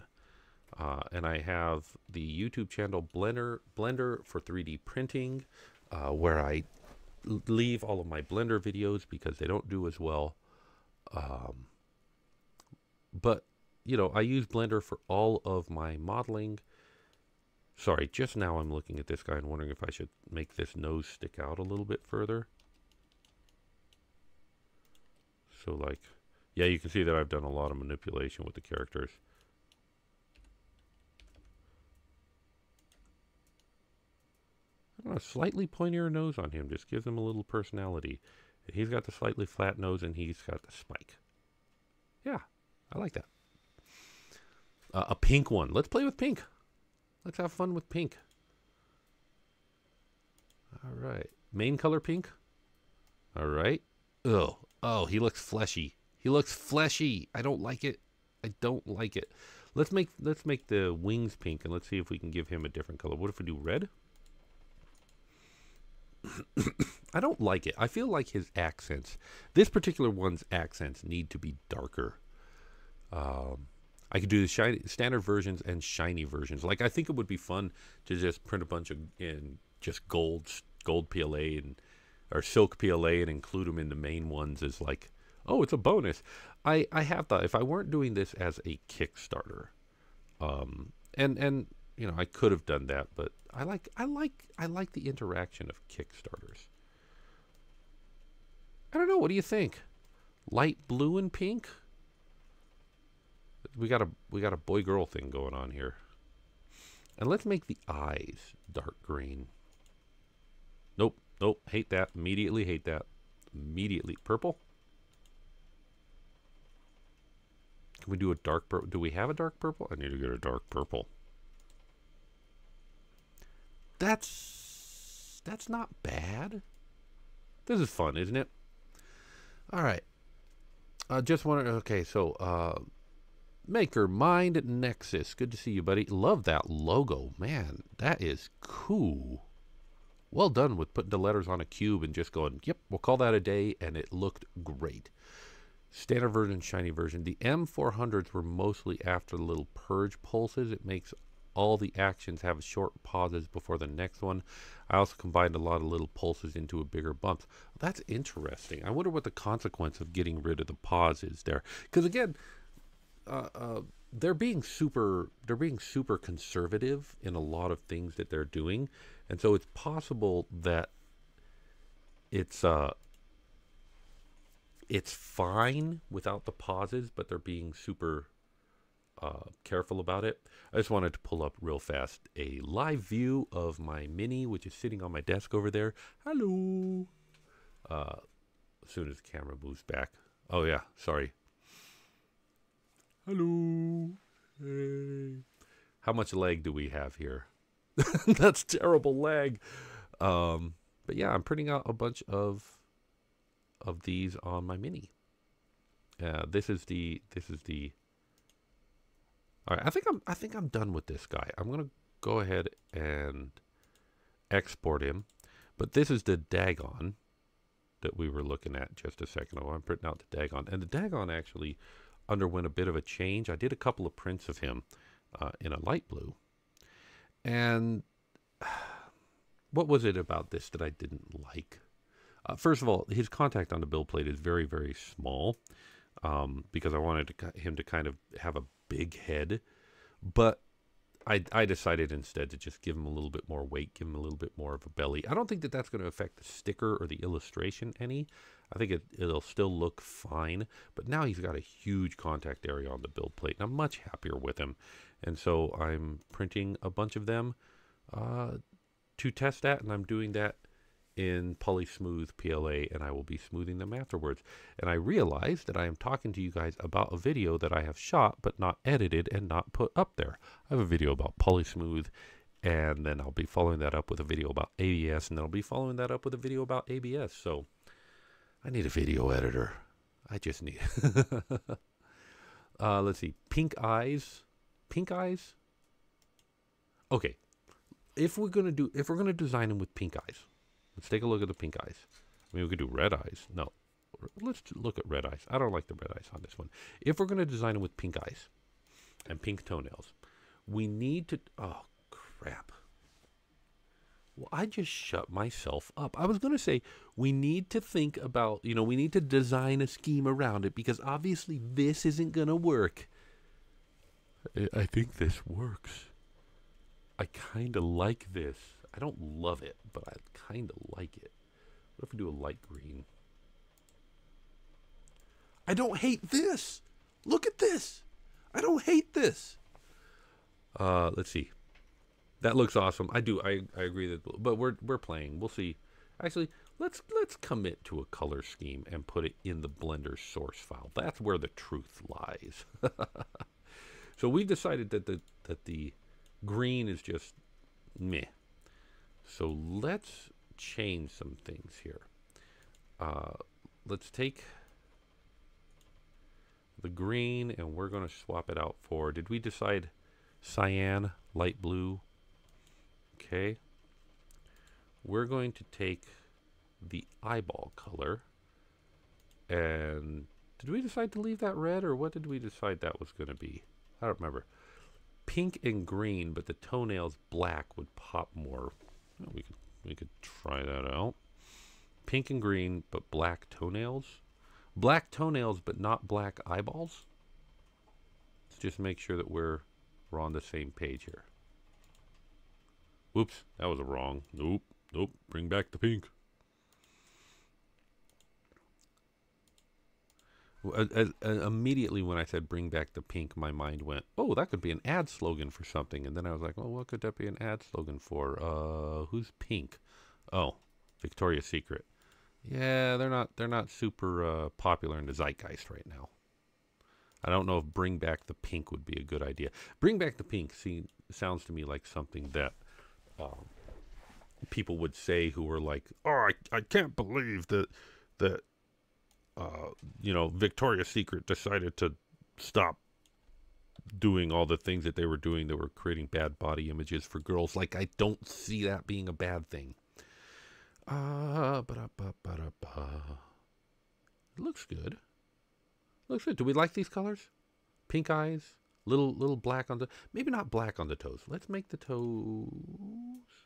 Uh, and I have the YouTube channel Blender Blender for 3D printing, uh, where I leave all of my Blender videos because they don't do as well. Um, but you know, I use Blender for all of my modeling. Sorry, just now I'm looking at this guy and wondering if I should make this nose stick out a little bit further. So like, yeah, you can see that I've done a lot of manipulation with the characters. a slightly pointier nose on him just gives him a little personality. He's got the slightly flat nose and he's got the spike. Yeah, I like that. Uh, a pink one. Let's play with pink. Let's have fun with pink. All right. Main color pink. All right. Oh, oh, he looks fleshy. He looks fleshy. I don't like it. I don't like it. Let's make let's make the wings pink and let's see if we can give him a different color. What if we do red? I don't like it. I feel like his accents, this particular one's accents, need to be darker. Um, I could do the shiny, standard versions and shiny versions. Like I think it would be fun to just print a bunch of in just gold, gold PLA and or silk PLA and include them in the main ones is like, oh, it's a bonus. I I have thought if I weren't doing this as a Kickstarter, um, and and you know I could have done that, but I like I like I like the interaction of Kickstarters. I don't know. What do you think? Light blue and pink. We got a we got a boy girl thing going on here. And let's make the eyes dark green. Nope. Hate that. Immediately hate that. Immediately purple. Can we do a dark purple? Do we have a dark purple? I need to get a dark purple that's that's not bad. This is fun, isn't it? All right. I uh, just wanted. Okay, so uh, Maker Mind Nexus. Good to see you, buddy. Love that logo, man. That is cool. Well done with putting the letters on a cube and just going, yep, we'll call that a day, and it looked great. Standard version, shiny version. The M400s were mostly after the little purge pulses. It makes all the actions have short pauses before the next one. I also combined a lot of little pulses into a bigger bump. That's interesting. I wonder what the consequence of getting rid of the pause is there. Because again, uh, uh, they're being super they're being super conservative in a lot of things that they're doing, and so it's possible that it's uh it's fine without the pauses, but they're being super uh, careful about it. I just wanted to pull up real fast a live view of my Mini, which is sitting on my desk over there. Hello. Uh, as soon as the camera moves back. Oh yeah, sorry. Hello. Hey. How much lag do we have here? That's terrible lag. Um, but yeah, I'm printing out a bunch of of these on my Mini. This is the this is the all right, I think I'm I think I'm done with this guy. I'm gonna go ahead and export him. But this is the Dagon that we were looking at just a second ago. I'm printing out the Dagon, and the Dagon actually underwent a bit of a change. I did a couple of prints of him uh, in a light blue, and what was it about this that I didn't like? Uh, first of all, his contact on the build plate is very very small um, because I wanted to, him to kind of have a big head, but I, I decided instead to just give him a little bit more weight, give him a little bit more of a belly. I don't think that that's going to affect the sticker or the illustration any. I think it, it'll still look fine, but now he's got a huge contact area on the build plate, and I'm much happier with him. And so I'm printing a bunch of them uh, to test that, and I'm doing that in Polysmooth PLA and I will be smoothing them afterwards. And I realize that I am talking to you guys about a video that I have shot but not edited and not put up there. I have a video about Polysmooth and then I'll be following that up with a video about ABS and then I'll be following that up with a video about ABS. So I need a video editor. I just need uh, let's see. Pink eyes. Pink eyes? Okay. If we're gonna do if we're gonna design them with pink eyes, Let's take a look at the pink eyes. I mean, we could do red eyes. No, let's look at red eyes. I don't like the red eyes on this one. If we're going to design them with pink eyes and pink toenails, we need to. Oh crap! Well, I just shut myself up. I was going to say we need to think about, you know, we need to design a scheme around it because obviously this isn't going to work. I think this works. I kind of like this. I don't love it, but I kind of like it. What if we do a light green? I don't hate this. Look at this. I don't hate this. Uh, let's see. That looks awesome. I do. I, I agree that, but we're we're playing. We'll see. Actually, let's let's commit to a color scheme and put it in the Blender source file. That's where the truth lies. so we've decided that the that the green is just meh. So let's change some things here. Uh, let's take the green and we're going to swap it out for, did we decide cyan, light blue? Okay. We're going to take the eyeball color and did we decide to leave that red or what did we decide that was going to be? I don't remember. Pink and green, but the toenails black would pop more. we could we could try that out. Pink and green, but black toenails. Black toenails, but not black eyeballs. Let's just make sure that we're we're on the same page here. Whoops, that was a wrong. Nope, nope. Bring back the pink. As, as, immediately when I said bring back the pink, my mind went, oh, that could be an ad slogan for something. And then I was like, well, what could that be an ad slogan for? Uh, who's pink? Oh, Victoria's Secret. Yeah, they're not they're not super uh, popular in the zeitgeist right now. I don't know if bring back the pink would be a good idea. Bring back the pink see, sounds to me like something that um, people would say who were like, "Oh, I, I can't believe that that uh, you know Victoria's Secret decided to stop doing all the things that they were doing that were creating bad body images for girls. Like I don't see that being a bad thing. Uh, It looks good. Looks good. Do we like these colors? Pink eyes, little little black on the maybe not black on the toes. Let's make the toes.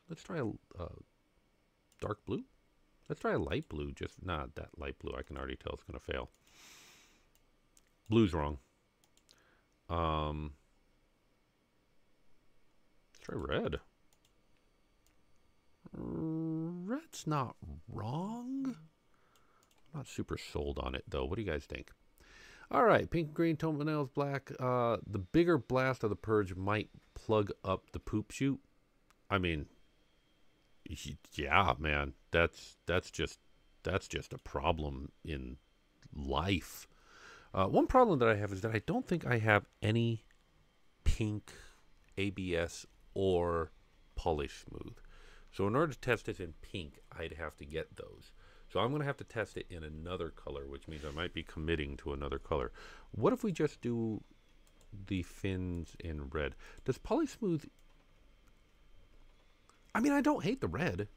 Let's try a uh, dark blue. Let's try a light blue. Just not that light blue. I can already tell it's gonna fail. Blue's wrong. Um, let's try red. Red's not wrong. I'm not super sold on it though. What do you guys think? All right, pink, green, toenails, black. Uh, the bigger blast of the purge might plug up the poop chute. I mean, yeah, man, that's that's just that's just a problem in life. Uh, one problem that I have is that I don't think I have any pink ABS or Polysmooth. So in order to test it in pink, I'd have to get those. So I'm going to have to test it in another color, which means I might be committing to another color. What if we just do the fins in red? Does Polysmooth... I mean, I don't hate the red.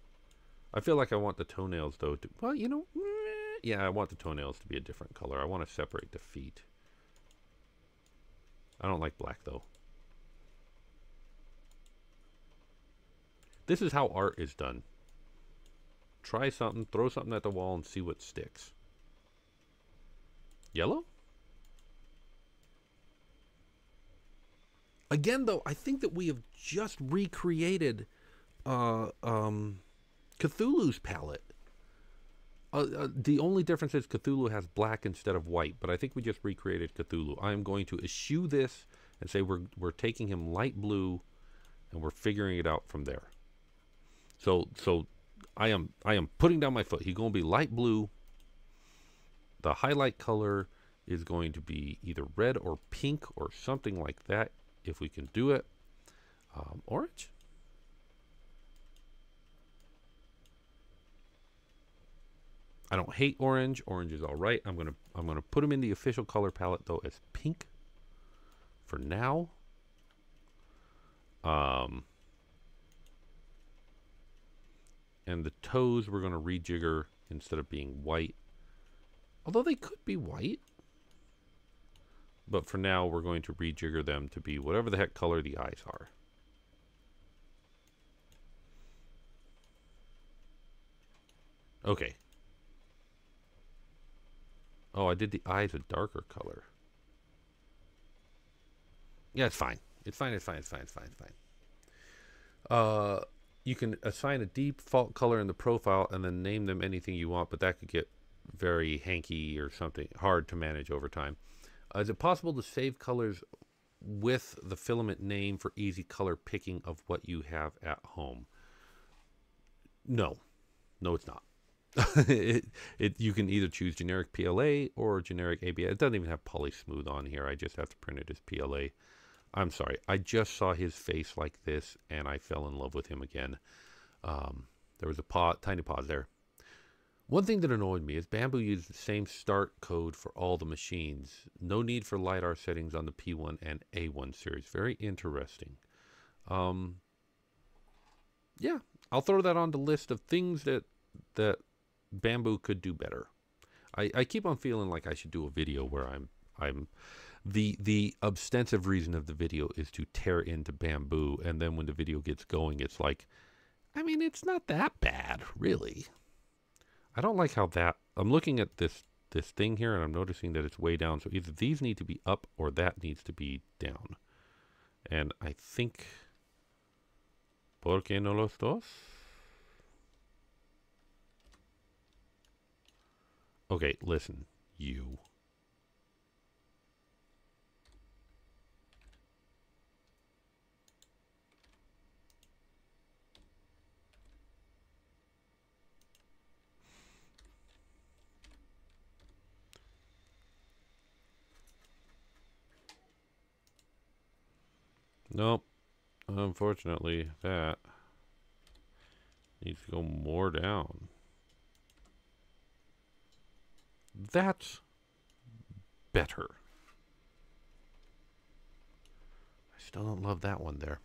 I feel like I want the toenails, though, to... Well, you know... Yeah, I want the toenails to be a different color. I want to separate the feet. I don't like black, though. This is how art is done. Try something, throw something at the wall, and see what sticks. Yellow? Again, though, I think that we have just recreated uh, um, Cthulhu's palette. Uh, uh, the only difference is Cthulhu has black instead of white, but I think we just recreated Cthulhu. I am going to eschew this and say we're, we're taking him light blue and we're figuring it out from there. So so I am I am putting down my foot. He's going to be light blue. The highlight color is going to be either red or pink or something like that if we can do it. Um, orange. I don't hate orange. Orange is all right. I'm gonna I'm gonna put them in the official color palette though as pink for now. Um, and the toes we're going to rejigger instead of being white. Although they could be white. But for now, we're going to rejigger them to be whatever the heck color the eyes are. Okay. Oh, I did the eyes a darker color. Yeah, it's fine. It's fine, it's fine, it's fine, it's fine, it's fine. Uh, you can assign a default color in the profile and then name them anything you want, but that could get very hanky or something hard to manage over time. Uh, is it possible to save colors with the filament name for easy color picking of what you have at home? No. No, it's not. it, it you can either choose generic PLA or generic ABS. It doesn't even have poly smooth on here. I just have to print it as PLA. I'm sorry. I just saw his face like this and I fell in love with him again. Um, there was a pause, tiny pause there. One thing that annoyed me is Bambu used the same start code for all the machines. No need for LiDAR settings on the P1 and A1 series. Very interesting. Um, yeah, I'll throw that on the list of things that that Bambu could do better. I, I keep on feeling like I should do a video where I'm I'm the the ostensive reason of the video is to tear into Bambu and then when the video gets going it's like I mean it's not that bad really. I don't like how that I'm looking at this this thing here and I'm noticing that it's way down so either these need to be up or that needs to be down. And I think ¿Por qué no los dos? Okay, listen, you. Nope. Unfortunately, that needs to go more down. That's better. I still don't love that one there.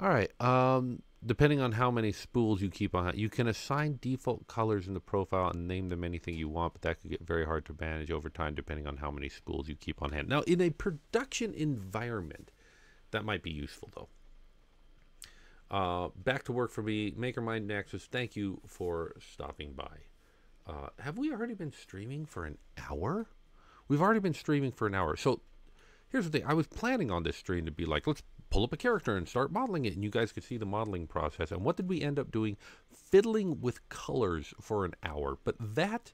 All right. Um, depending on how many spools you keep on, you can assign default colors in the profile and name them anything you want, but that could get very hard to manage over time depending on how many spools you keep on hand. Now, in a production environment, that might be useful though. Uh, back to work for me, MakerMind Nexus. Thank you for stopping by. Uh, have we already been streaming for an hour? We've already been streaming for an hour. So here's the thing. I was planning on this stream to be like, let's pull up a character and start modeling it. And you guys could see the modeling process. And what did we end up doing? Fiddling with colors for an hour. But that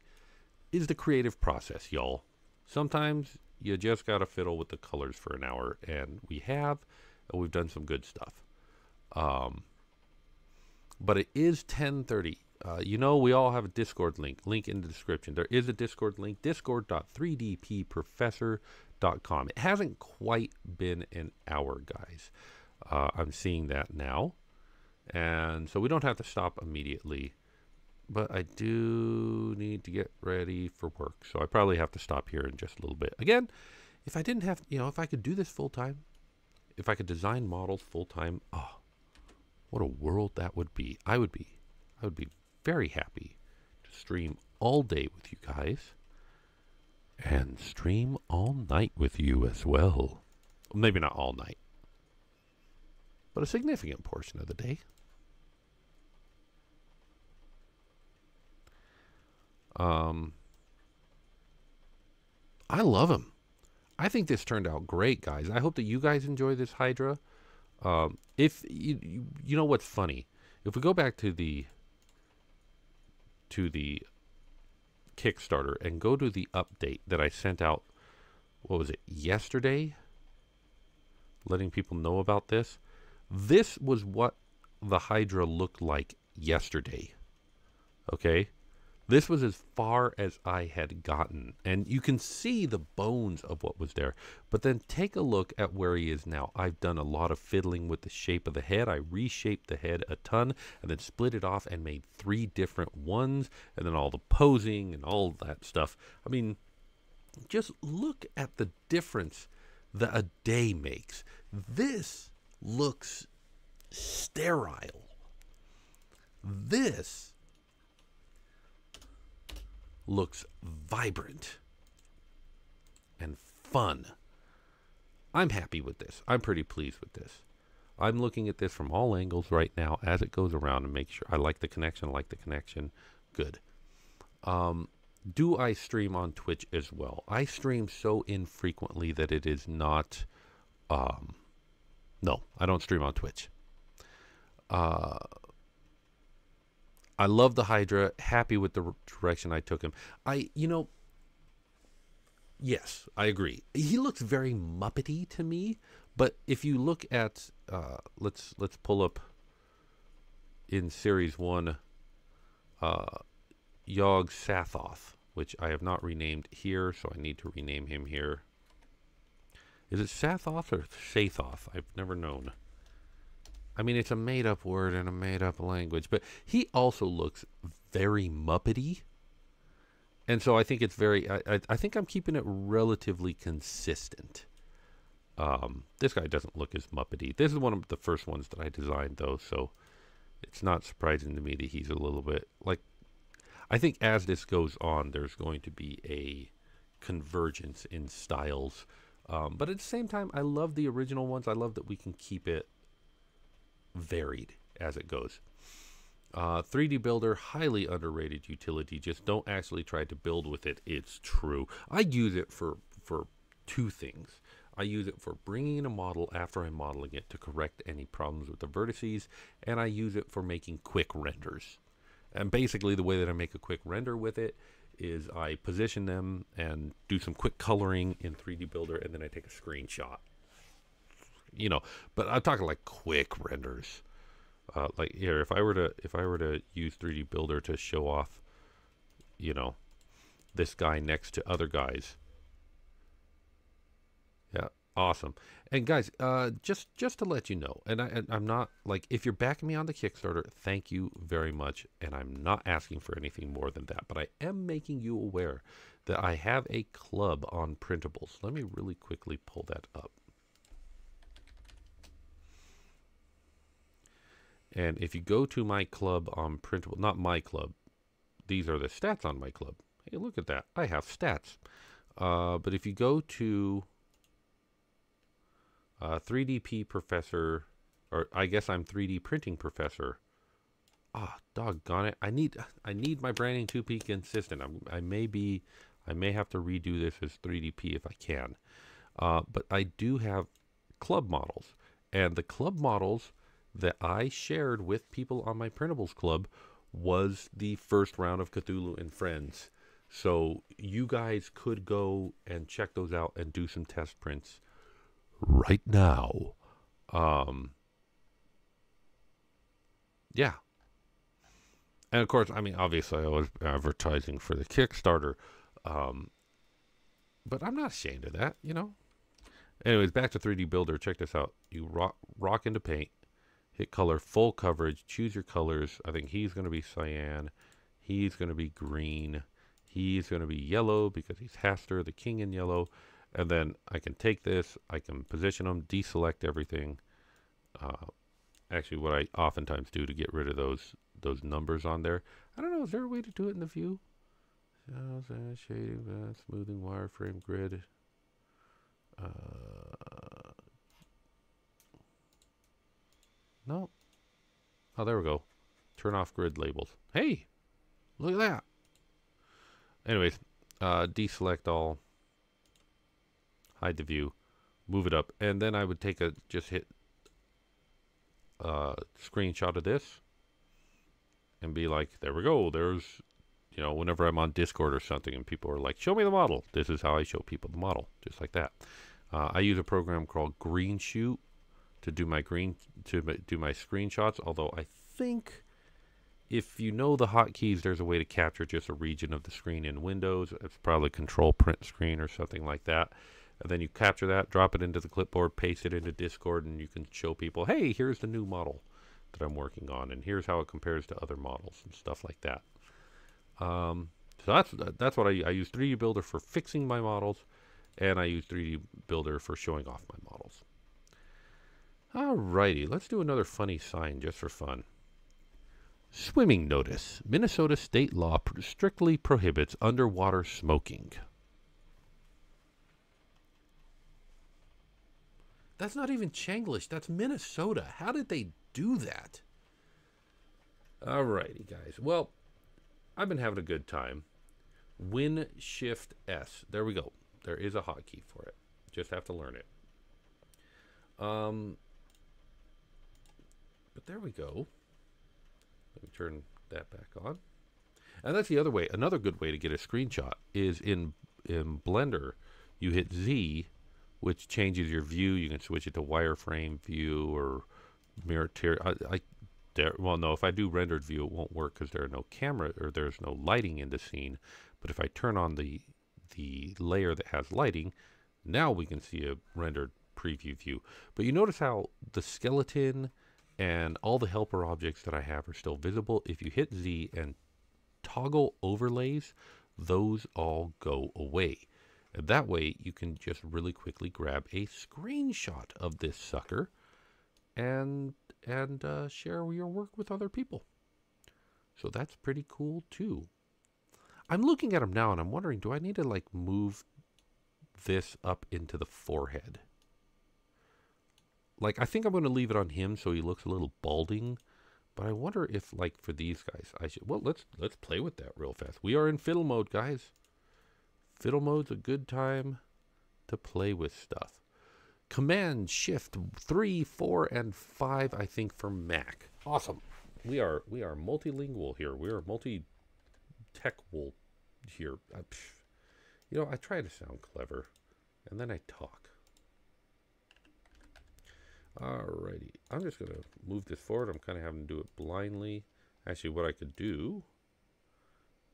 is the creative process, y'all. Sometimes you just got to fiddle with the colors for an hour. And we have, and we've done some good stuff. Um, but it is 1030 uh, you know, we all have a Discord link. Link in the description. There is a Discord link. Discord.3dpprofessor.com. It hasn't quite been an hour, guys. Uh, I'm seeing that now. And so we don't have to stop immediately. But I do need to get ready for work. So I probably have to stop here in just a little bit. Again, if I didn't have, you know, if I could do this full time, if I could design models full time, oh, what a world that would be. I would be, I would be very happy to stream all day with you guys and stream all night with you as well. Maybe not all night, but a significant portion of the day. Um, I love him. I think this turned out great, guys. I hope that you guys enjoy this Hydra. Um, if you, you, you know what's funny, if we go back to the to the Kickstarter and go to the update that I sent out, what was it, yesterday? Letting people know about this. This was what the Hydra looked like yesterday. Okay? This was as far as I had gotten. And you can see the bones of what was there. But then take a look at where he is now. I've done a lot of fiddling with the shape of the head. I reshaped the head a ton and then split it off and made three different ones. And then all the posing and all that stuff. I mean, just look at the difference that a day makes. This looks sterile. This looks vibrant and fun. I'm happy with this. I'm pretty pleased with this. I'm looking at this from all angles right now as it goes around and make sure I like the connection, I like the connection. Good. Um, do I stream on Twitch as well? I stream so infrequently that it is not. Um, no, I don't stream on Twitch. Uh, I love the Hydra. Happy with the direction I took him. I, you know, yes, I agree. He looks very Muppety to me. But if you look at, uh, let's let's pull up in series one, uh, Yog Sathoth, which I have not renamed here, so I need to rename him here. Is it Sathoth or Sathoth? I've never known. I mean, it's a made-up word and a made-up language, but he also looks very Muppety. And so I think it's very, I, I, I think I'm keeping it relatively consistent. Um, this guy doesn't look as Muppety. This is one of the first ones that I designed, though, so it's not surprising to me that he's a little bit like. I think as this goes on, there's going to be a convergence in styles. Um, but at the same time, I love the original ones. I love that we can keep it varied as it goes. Uh, 3D Builder, highly underrated utility. Just don't actually try to build with it. It's true. I use it for for two things. I use it for bringing in a model after I'm modeling it to correct any problems with the vertices, and I use it for making quick renders. And basically the way that I make a quick render with it is I position them and do some quick coloring in 3D Builder, and then I take a screenshot. You know, but I'm talking like quick renders. Uh, like here, if I were to if I were to use 3D Builder to show off, you know, this guy next to other guys, yeah, awesome. And guys, uh, just just to let you know, and, I, and I'm not like if you're backing me on the Kickstarter, thank you very much. And I'm not asking for anything more than that, but I am making you aware that I have a club on printables. Let me really quickly pull that up. And if you go to my club on printable, not my club, these are the stats on my club. Hey, look at that. I have stats. Uh, but if you go to uh, 3DP professor, or I guess I'm 3D printing professor. Ah, doggone it! I need I need my branding to be consistent. I'm, I may be I may have to redo this as 3DP if I can, uh, but I do have club models, and the club models that I shared with people on my printables club was the first round of Cthulhu and Friends. So you guys could go and check those out and do some test prints right now. Um, yeah. And of course, I mean, obviously, I was advertising for the Kickstarter, um, but I'm not ashamed of that, you know. Anyways, back to 3D Builder. Check this out. You rock, rock into Paint, hit color, full coverage, choose your colors. I think he's going to be cyan. He's going to be green. He's going to be yellow because he's Hastur, the king in yellow. And then I can take this, I can position them, deselect everything. Uh, actually, what I oftentimes do to get rid of those those numbers on there. I don't know, is there a way to do it in the view? Shading, uh, smoothing, wireframe, grid. Uh, no. Oh, there we go. Turn off grid labels. Hey, look at that. Anyways, uh, deselect all hide the view, move it up, and then I would take a, just hit uh, screenshot of this and be like, there we go, there's, you know, whenever I'm on Discord or something and people are like, show me the model, this is how I show people the model, just like that. Uh, I use a program called Green Greenshot to do my green to do my screenshots. Although I think if you know the hotkeys, there's a way to capture just a region of the screen in Windows. It's probably Control Print Screen or something like that and then you capture that, drop it into the clipboard, paste it into Discord, and you can show people, hey, here's the new model that I'm working on, and here's how it compares to other models and stuff like that. Um, so that's that's what I, I use 3D Builder for fixing my models, and I use 3D Builder for showing off my models. Alrighty, let's do another funny sign just for fun. Swimming notice. Minnesota state law strictly prohibits underwater smoking. That's not even Chinglish. That's Minnesota. How did they do that? Alrighty, guys. Well, I've been having a good time. Win Shift S. There we go. There is a hotkey for it. Just have to learn it. Um, but there we go. Let me turn that back on. And that's the other way. Another good way to get a screenshot is in in Blender. You hit Z, which changes your view. You can switch it to wireframe view or mirror. I, I there, well, no, if I do rendered view, it won't work because there are no camera or there's no lighting in the scene. But if I turn on the the layer that has lighting, now we can see a rendered preview view. But you notice how the skeleton and all the helper objects that I have are still visible. If you hit Z and toggle overlays, those all go away. And that way you can just really quickly grab a screenshot of this sucker and and uh, share your work with other people. So that's pretty cool too. I'm looking at them now and I'm wondering, do I need to like move this up into the forehead? Like, I think I'm going to leave it on him so he looks a little balding. But I wonder if, like, for these guys, I should... Well, let's let's play with that real fast. We are in fiddle mode, guys. Fiddle mode's a good time to play with stuff. Command Shift 3, 4, and 5, I think, for Mac. Awesome. We are we are multilingual here. We are multi-tech here. Uh, I, you know, I try to sound clever, and then I talk. Alrighty, I'm just to move this forward. I'm kind of having to do it blindly. Actually, what I could do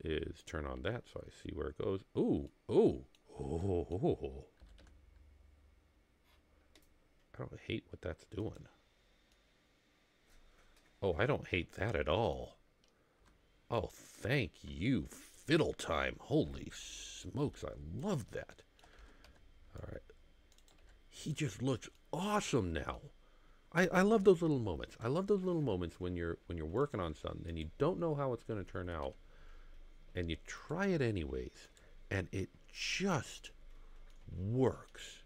is turn on that so I see where it goes. Ooh, ooh, oh. I don't hate what that's doing. Oh, I don't hate that at all. Oh, thank you, fiddle time. Holy smokes, I love that. All right. He just looks awesome now. I, I love those little moments. I love those little moments when you're when you're working on something and you don't know how it's going to turn out and you try it anyways and it just works.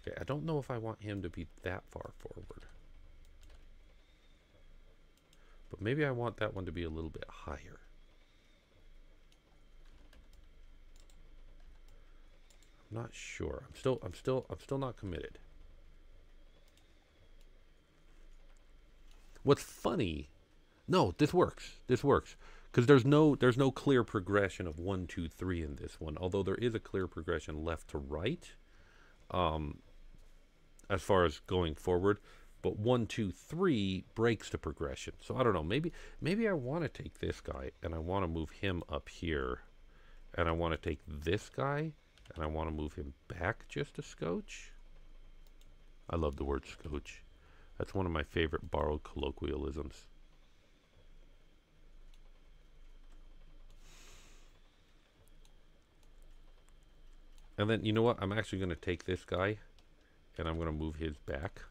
Okay, I don't know if I want him to be that far forward. But maybe I want that one to be a little bit higher. I'm not sure. I'm still I'm still I'm still not committed. What's funny? No, this works. This works because there's no there's no clear progression of one, two, three in this one. Although there is a clear progression left to right, um, as far as going forward. But one, two, three breaks the progression. So I don't know. Maybe maybe I want to take this guy and I want to move him up here, and I want to take this guy and I want to move him back just a scotch. I love the word scotch. That's one of my favorite borrowed colloquialisms. And then, you know what? I'm actually going to take this guy and I'm going to move his back.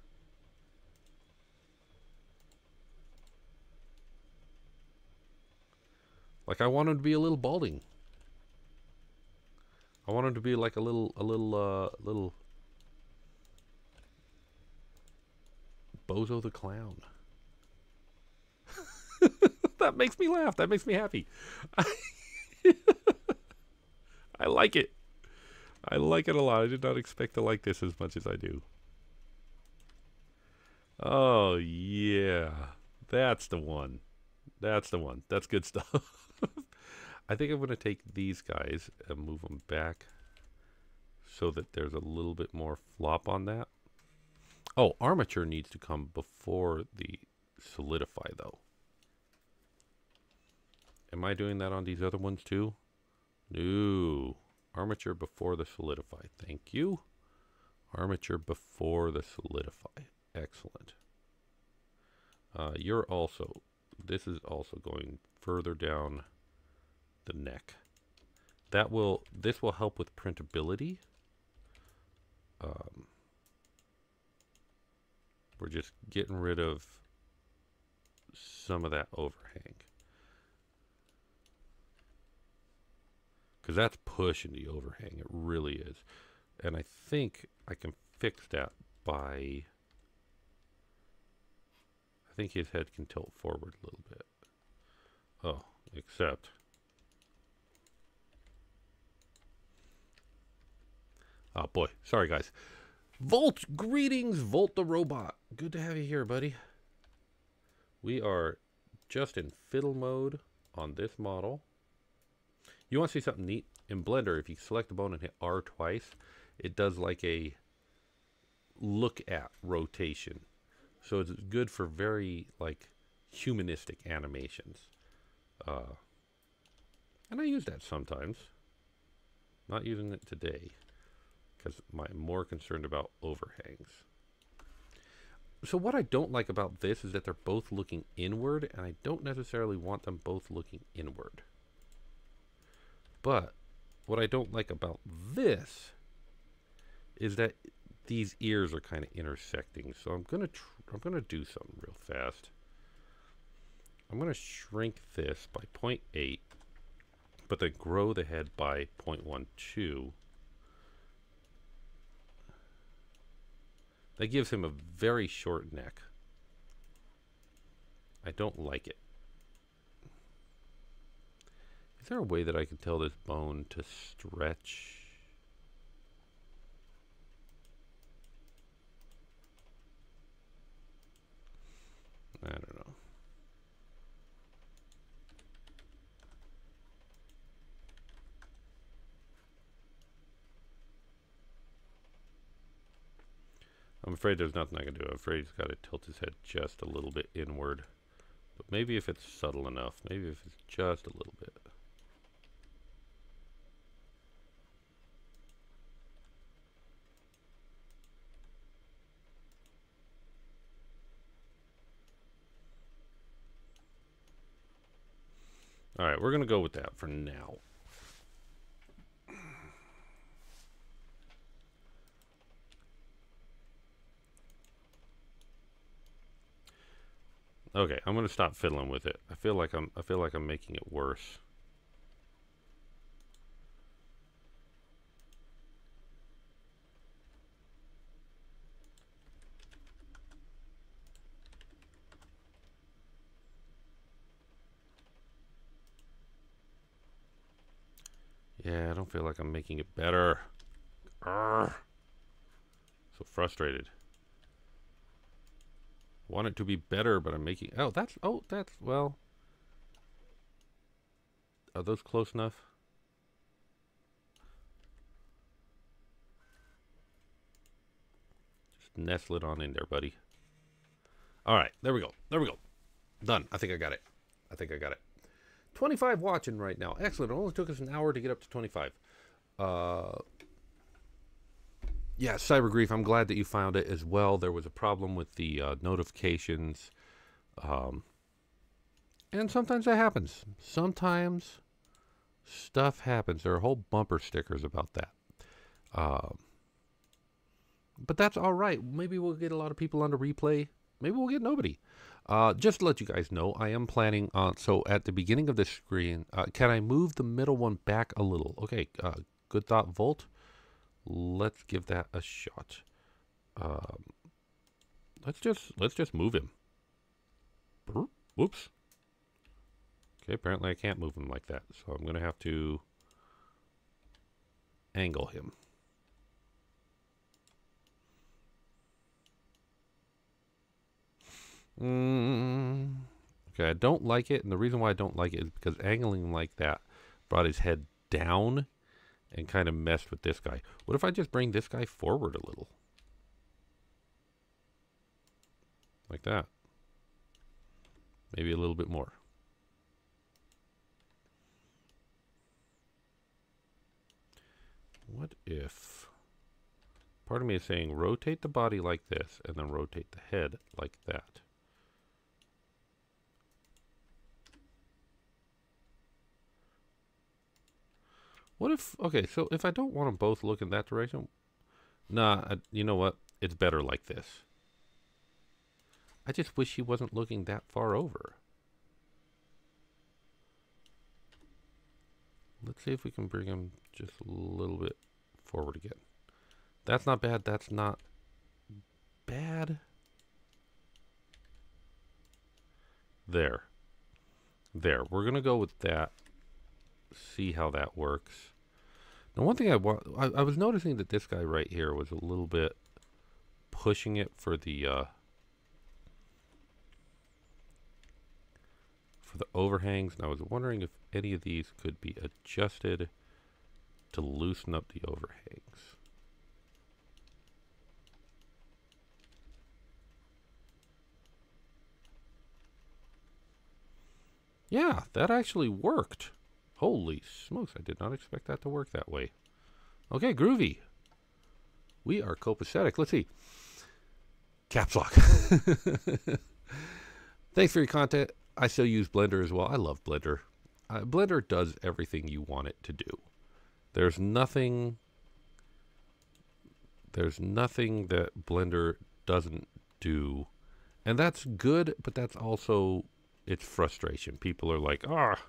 Like I want him to be a little balding. I want him to be like a little, a little, uh, little Bozo the Clown. that makes me laugh. That makes me happy. I like it. I like it a lot. I did not expect to like this as much as I do. Oh, yeah. That's the one. That's the one. That's good stuff. I think I'm going to take these guys and move them back so that there's a little bit more flop on that. Oh, armature needs to come before the solidify, though. Am I doing that on these other ones, too? No. Armature before the solidify. Thank you. Armature before the solidify. Excellent. Uh, you're also, this is also going further down the neck. That will, this will help with printability. Um, we're just getting rid of some of that overhang. Because that's pushing the overhang. It really is. And I think I can fix that by... I think his head can tilt forward a little bit. Oh, except... Oh boy, sorry guys. Volt, greetings, Volt the robot. Good to have you here, buddy. We are just in fiddle mode on this model. You want to see something neat? In Blender, if you select the bone and hit R twice, it does like a look at rotation. So it's good for very like humanistic animations. Uh, and I use that sometimes. Not using it today because I'm more concerned about overhangs. So what I don't like about this is that they're both looking inward, and I don't necessarily want them both looking inward. But what I don't like about this is that these ears are kind of intersecting. So I'm gonna I'm gonna do something real fast. I'm gonna shrink this by 0.8, but then grow the head by 0.12 That gives him a very short neck. I don't like it. Is there a way that I can tell this bone to stretch? I don't know. I'm afraid there's nothing I can do. I'm afraid he's got to tilt his head just a little bit inward. But maybe if it's subtle enough, maybe if it's just a little bit. All right, we're going to go with that for now. Okay, I'm gonna stop fiddling with it. I feel like I'm I feel like I'm making it worse. Yeah, I don't feel like I'm making it better. So frustrated want it to be better, but I'm making... Oh, that's... Oh, that's... Well... Are those close enough? Just nestle it on in there, buddy. All right, there we go. There we go. Done. I think I got it. I think I got it. 25 watching right now. Excellent. It only took us an hour to get up to 25. Uh, yeah, Cyber Grief, I'm glad that you found it as well. There was a problem with the uh, notifications. Um, and sometimes that happens. Sometimes stuff happens. There are whole bumper stickers about that. Um, but that's all right. Maybe we'll get a lot of people on the replay. Maybe we'll get nobody. Uh, just to let you guys know, I am planning on, so at the beginning of the screen, uh, can I move the middle one back a little? Okay, uh, good thought, Volt let's give that a shot. Um, let's just let's just move him. Whoops. Okay, apparently I can't move him like that, so I'm gonna have to angle him. Mm. Okay, I don't like it, and the reason why I don't like it is because angling like that brought his head down and kind of messed with this guy. What if I just bring this guy forward a little? Like that. Maybe a little bit more. What if... Part of me is saying rotate the body like this and then rotate the head like that. What if, okay, so if I don't want them both look in that direction, nah, I, you know what? It's better like this. I just wish he wasn't looking that far over. Let's see if we can bring him just a little bit forward again. That's not bad. That's not bad. There. There. We're going to go with that. See how that works. Now, one thing I, I, I was noticing that this guy right here was a little bit pushing it for the uh, for the overhangs, and I was wondering if any of these could be adjusted to loosen up the overhangs. Yeah, that actually worked. Holy smokes, I did not expect that to work that way. Okay, groovy. We are copacetic. Let's see. Caps lock. Thanks for your content. I still use Blender as well. I love Blender. Uh, Blender does everything you want it to do. There's nothing there's nothing that Blender doesn't do. And that's good, but that's also it's frustration. People are like, "Ah, oh,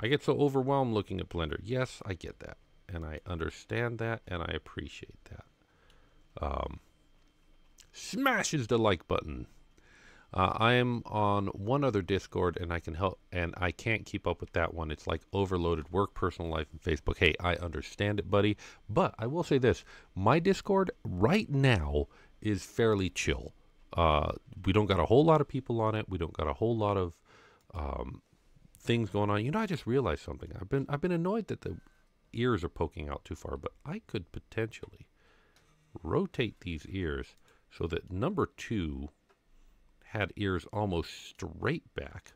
I get so overwhelmed looking at Blender." Yes, I get that. And I understand that and I appreciate that. Um, smashes the like button. Uh, I am on one other Discord, and I can help, and I can't keep up with that one. It's like overloaded work, personal life, and Facebook. Hey, I understand it, buddy, but I will say this: my Discord right now is fairly chill. Uh, we don't got a whole lot of people on it. We don't got a whole lot of um, things going on. You know, I just realized something. I've been I've been annoyed that the ears are poking out too far, but I could potentially rotate these ears so that number two had ears almost straight back.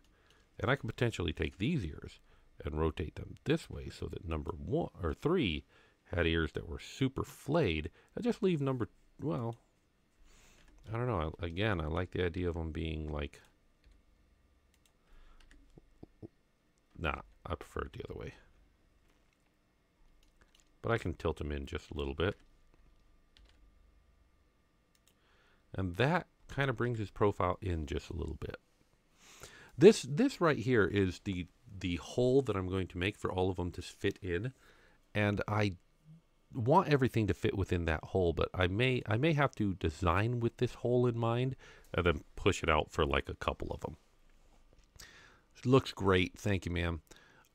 And I could potentially take these ears and rotate them this way so that number one or three had ears that were super flayed. I just leave number, well, I don't know. Again, I like the idea of them being like, nah, I prefer it the other way. But I can tilt them in just a little bit. And that kind of brings his profile in just a little bit. This this right here is the the hole that I'm going to make for all of them to fit in, and I want everything to fit within that hole, but I may I may have to design with this hole in mind and then push it out for like a couple of them. Looks great. Thank you, ma'am.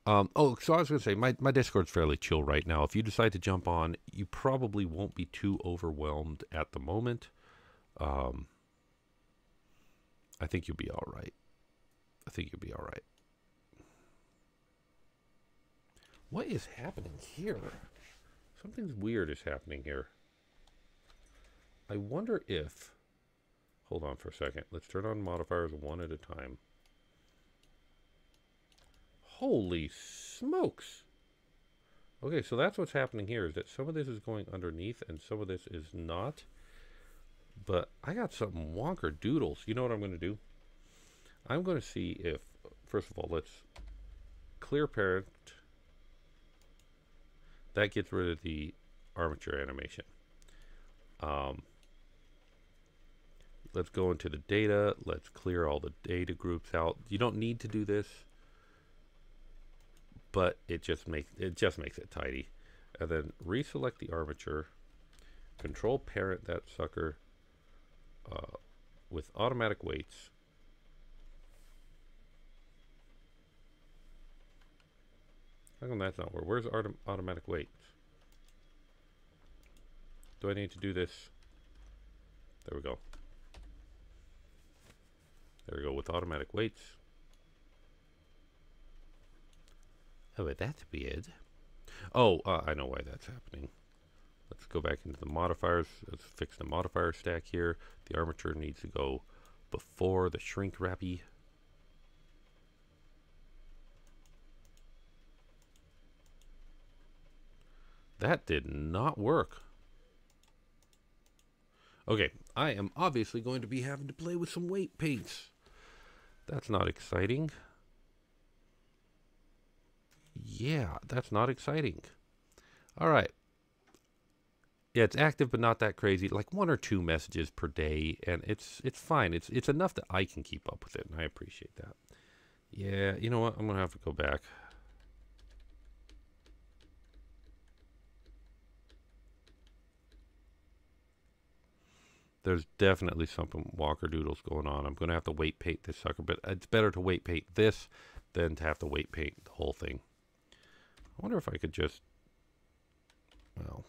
Um, oh, so I was going to say, my, my Discord's fairly chill right now. If you decide to jump on, you probably won't be too overwhelmed at the moment. Um, I think you'll be all right. I think you'll be all right. What is happening here? Something's weird is happening here. I wonder if... Hold on for a second. Let's turn on modifiers one at a time. Holy smokes! Okay, so that's what's happening here, is that some of this is going underneath and some of this is not. But I got something wonker doodles. You know what I'm going to do? I'm going to see if, first of all, let's clear parent. That gets rid of the armature animation. Um, let's go into the data. Let's clear all the data groups out. You don't need to do this, but it just makes it just makes it tidy. And then reselect the armature. Control parent that sucker uh, with automatic weights. How come that's not where? Where's autom automatic weights? Do I need to do this? There we go. There we go with automatic weights. Oh, that's weird. Oh, uh, I know why that's happening. Let's go back into the modifiers. Let's fix the modifier stack here. The armature needs to go before the shrink wrappy. That did not work. Okay, I am obviously going to be having to play with some weight paints. That's not exciting. Yeah, that's not exciting. All right. Yeah, it's active but not that crazy. Like one or two messages per day, and it's it's fine. It's it's enough that I can keep up with it, and I appreciate that. Yeah, you know what? I'm gonna have to go back. There's definitely something Walker Doodles going on. I'm gonna have to weight paint this sucker, but it's better to weight paint this than to have to weight paint the whole thing. I wonder if I could just, well,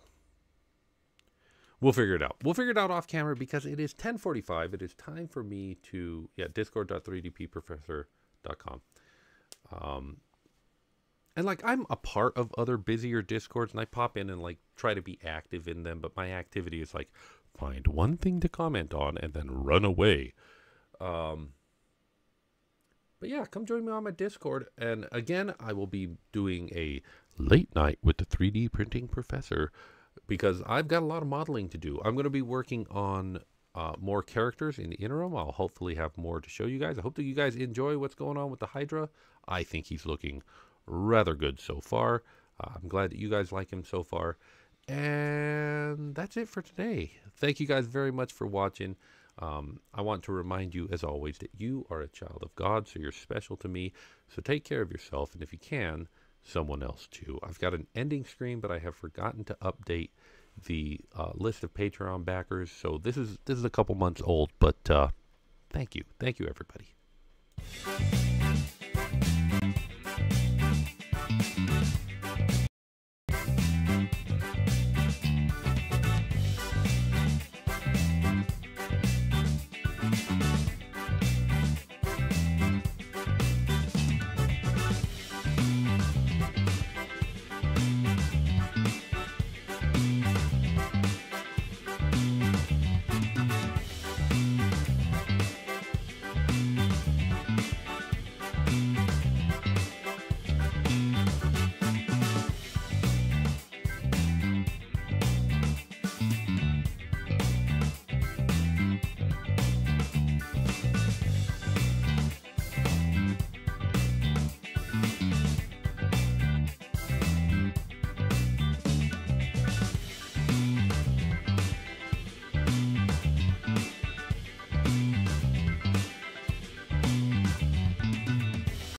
we'll figure it out. We'll figure it out off camera because it is 1045. It is time for me to, yeah, discord.3dpprofessor.com. Um, and like I'm a part of other busier discords and I pop in and like try to be active in them, but my activity is like find one thing to comment on and then run away. Um, but yeah, come join me on my Discord. And again, I will be doing a late night with the 3D printing professor because I've got a lot of modeling to do. I'm going to be working on uh, more characters in the interim. I'll hopefully have more to show you guys. I hope that you guys enjoy what's going on with the Hydra. I think he's looking rather good so far. Uh, I'm glad that you guys like him so far. And that's it for today. Thank you guys very much for watching. Um, I want to remind you, as always, that you are a child of God, so you're special to me. So take care of yourself, and if you can, someone else too. I've got an ending screen, but I have forgotten to update the uh, list of Patreon backers. So this is this is a couple months old, but uh, thank you, thank you, everybody.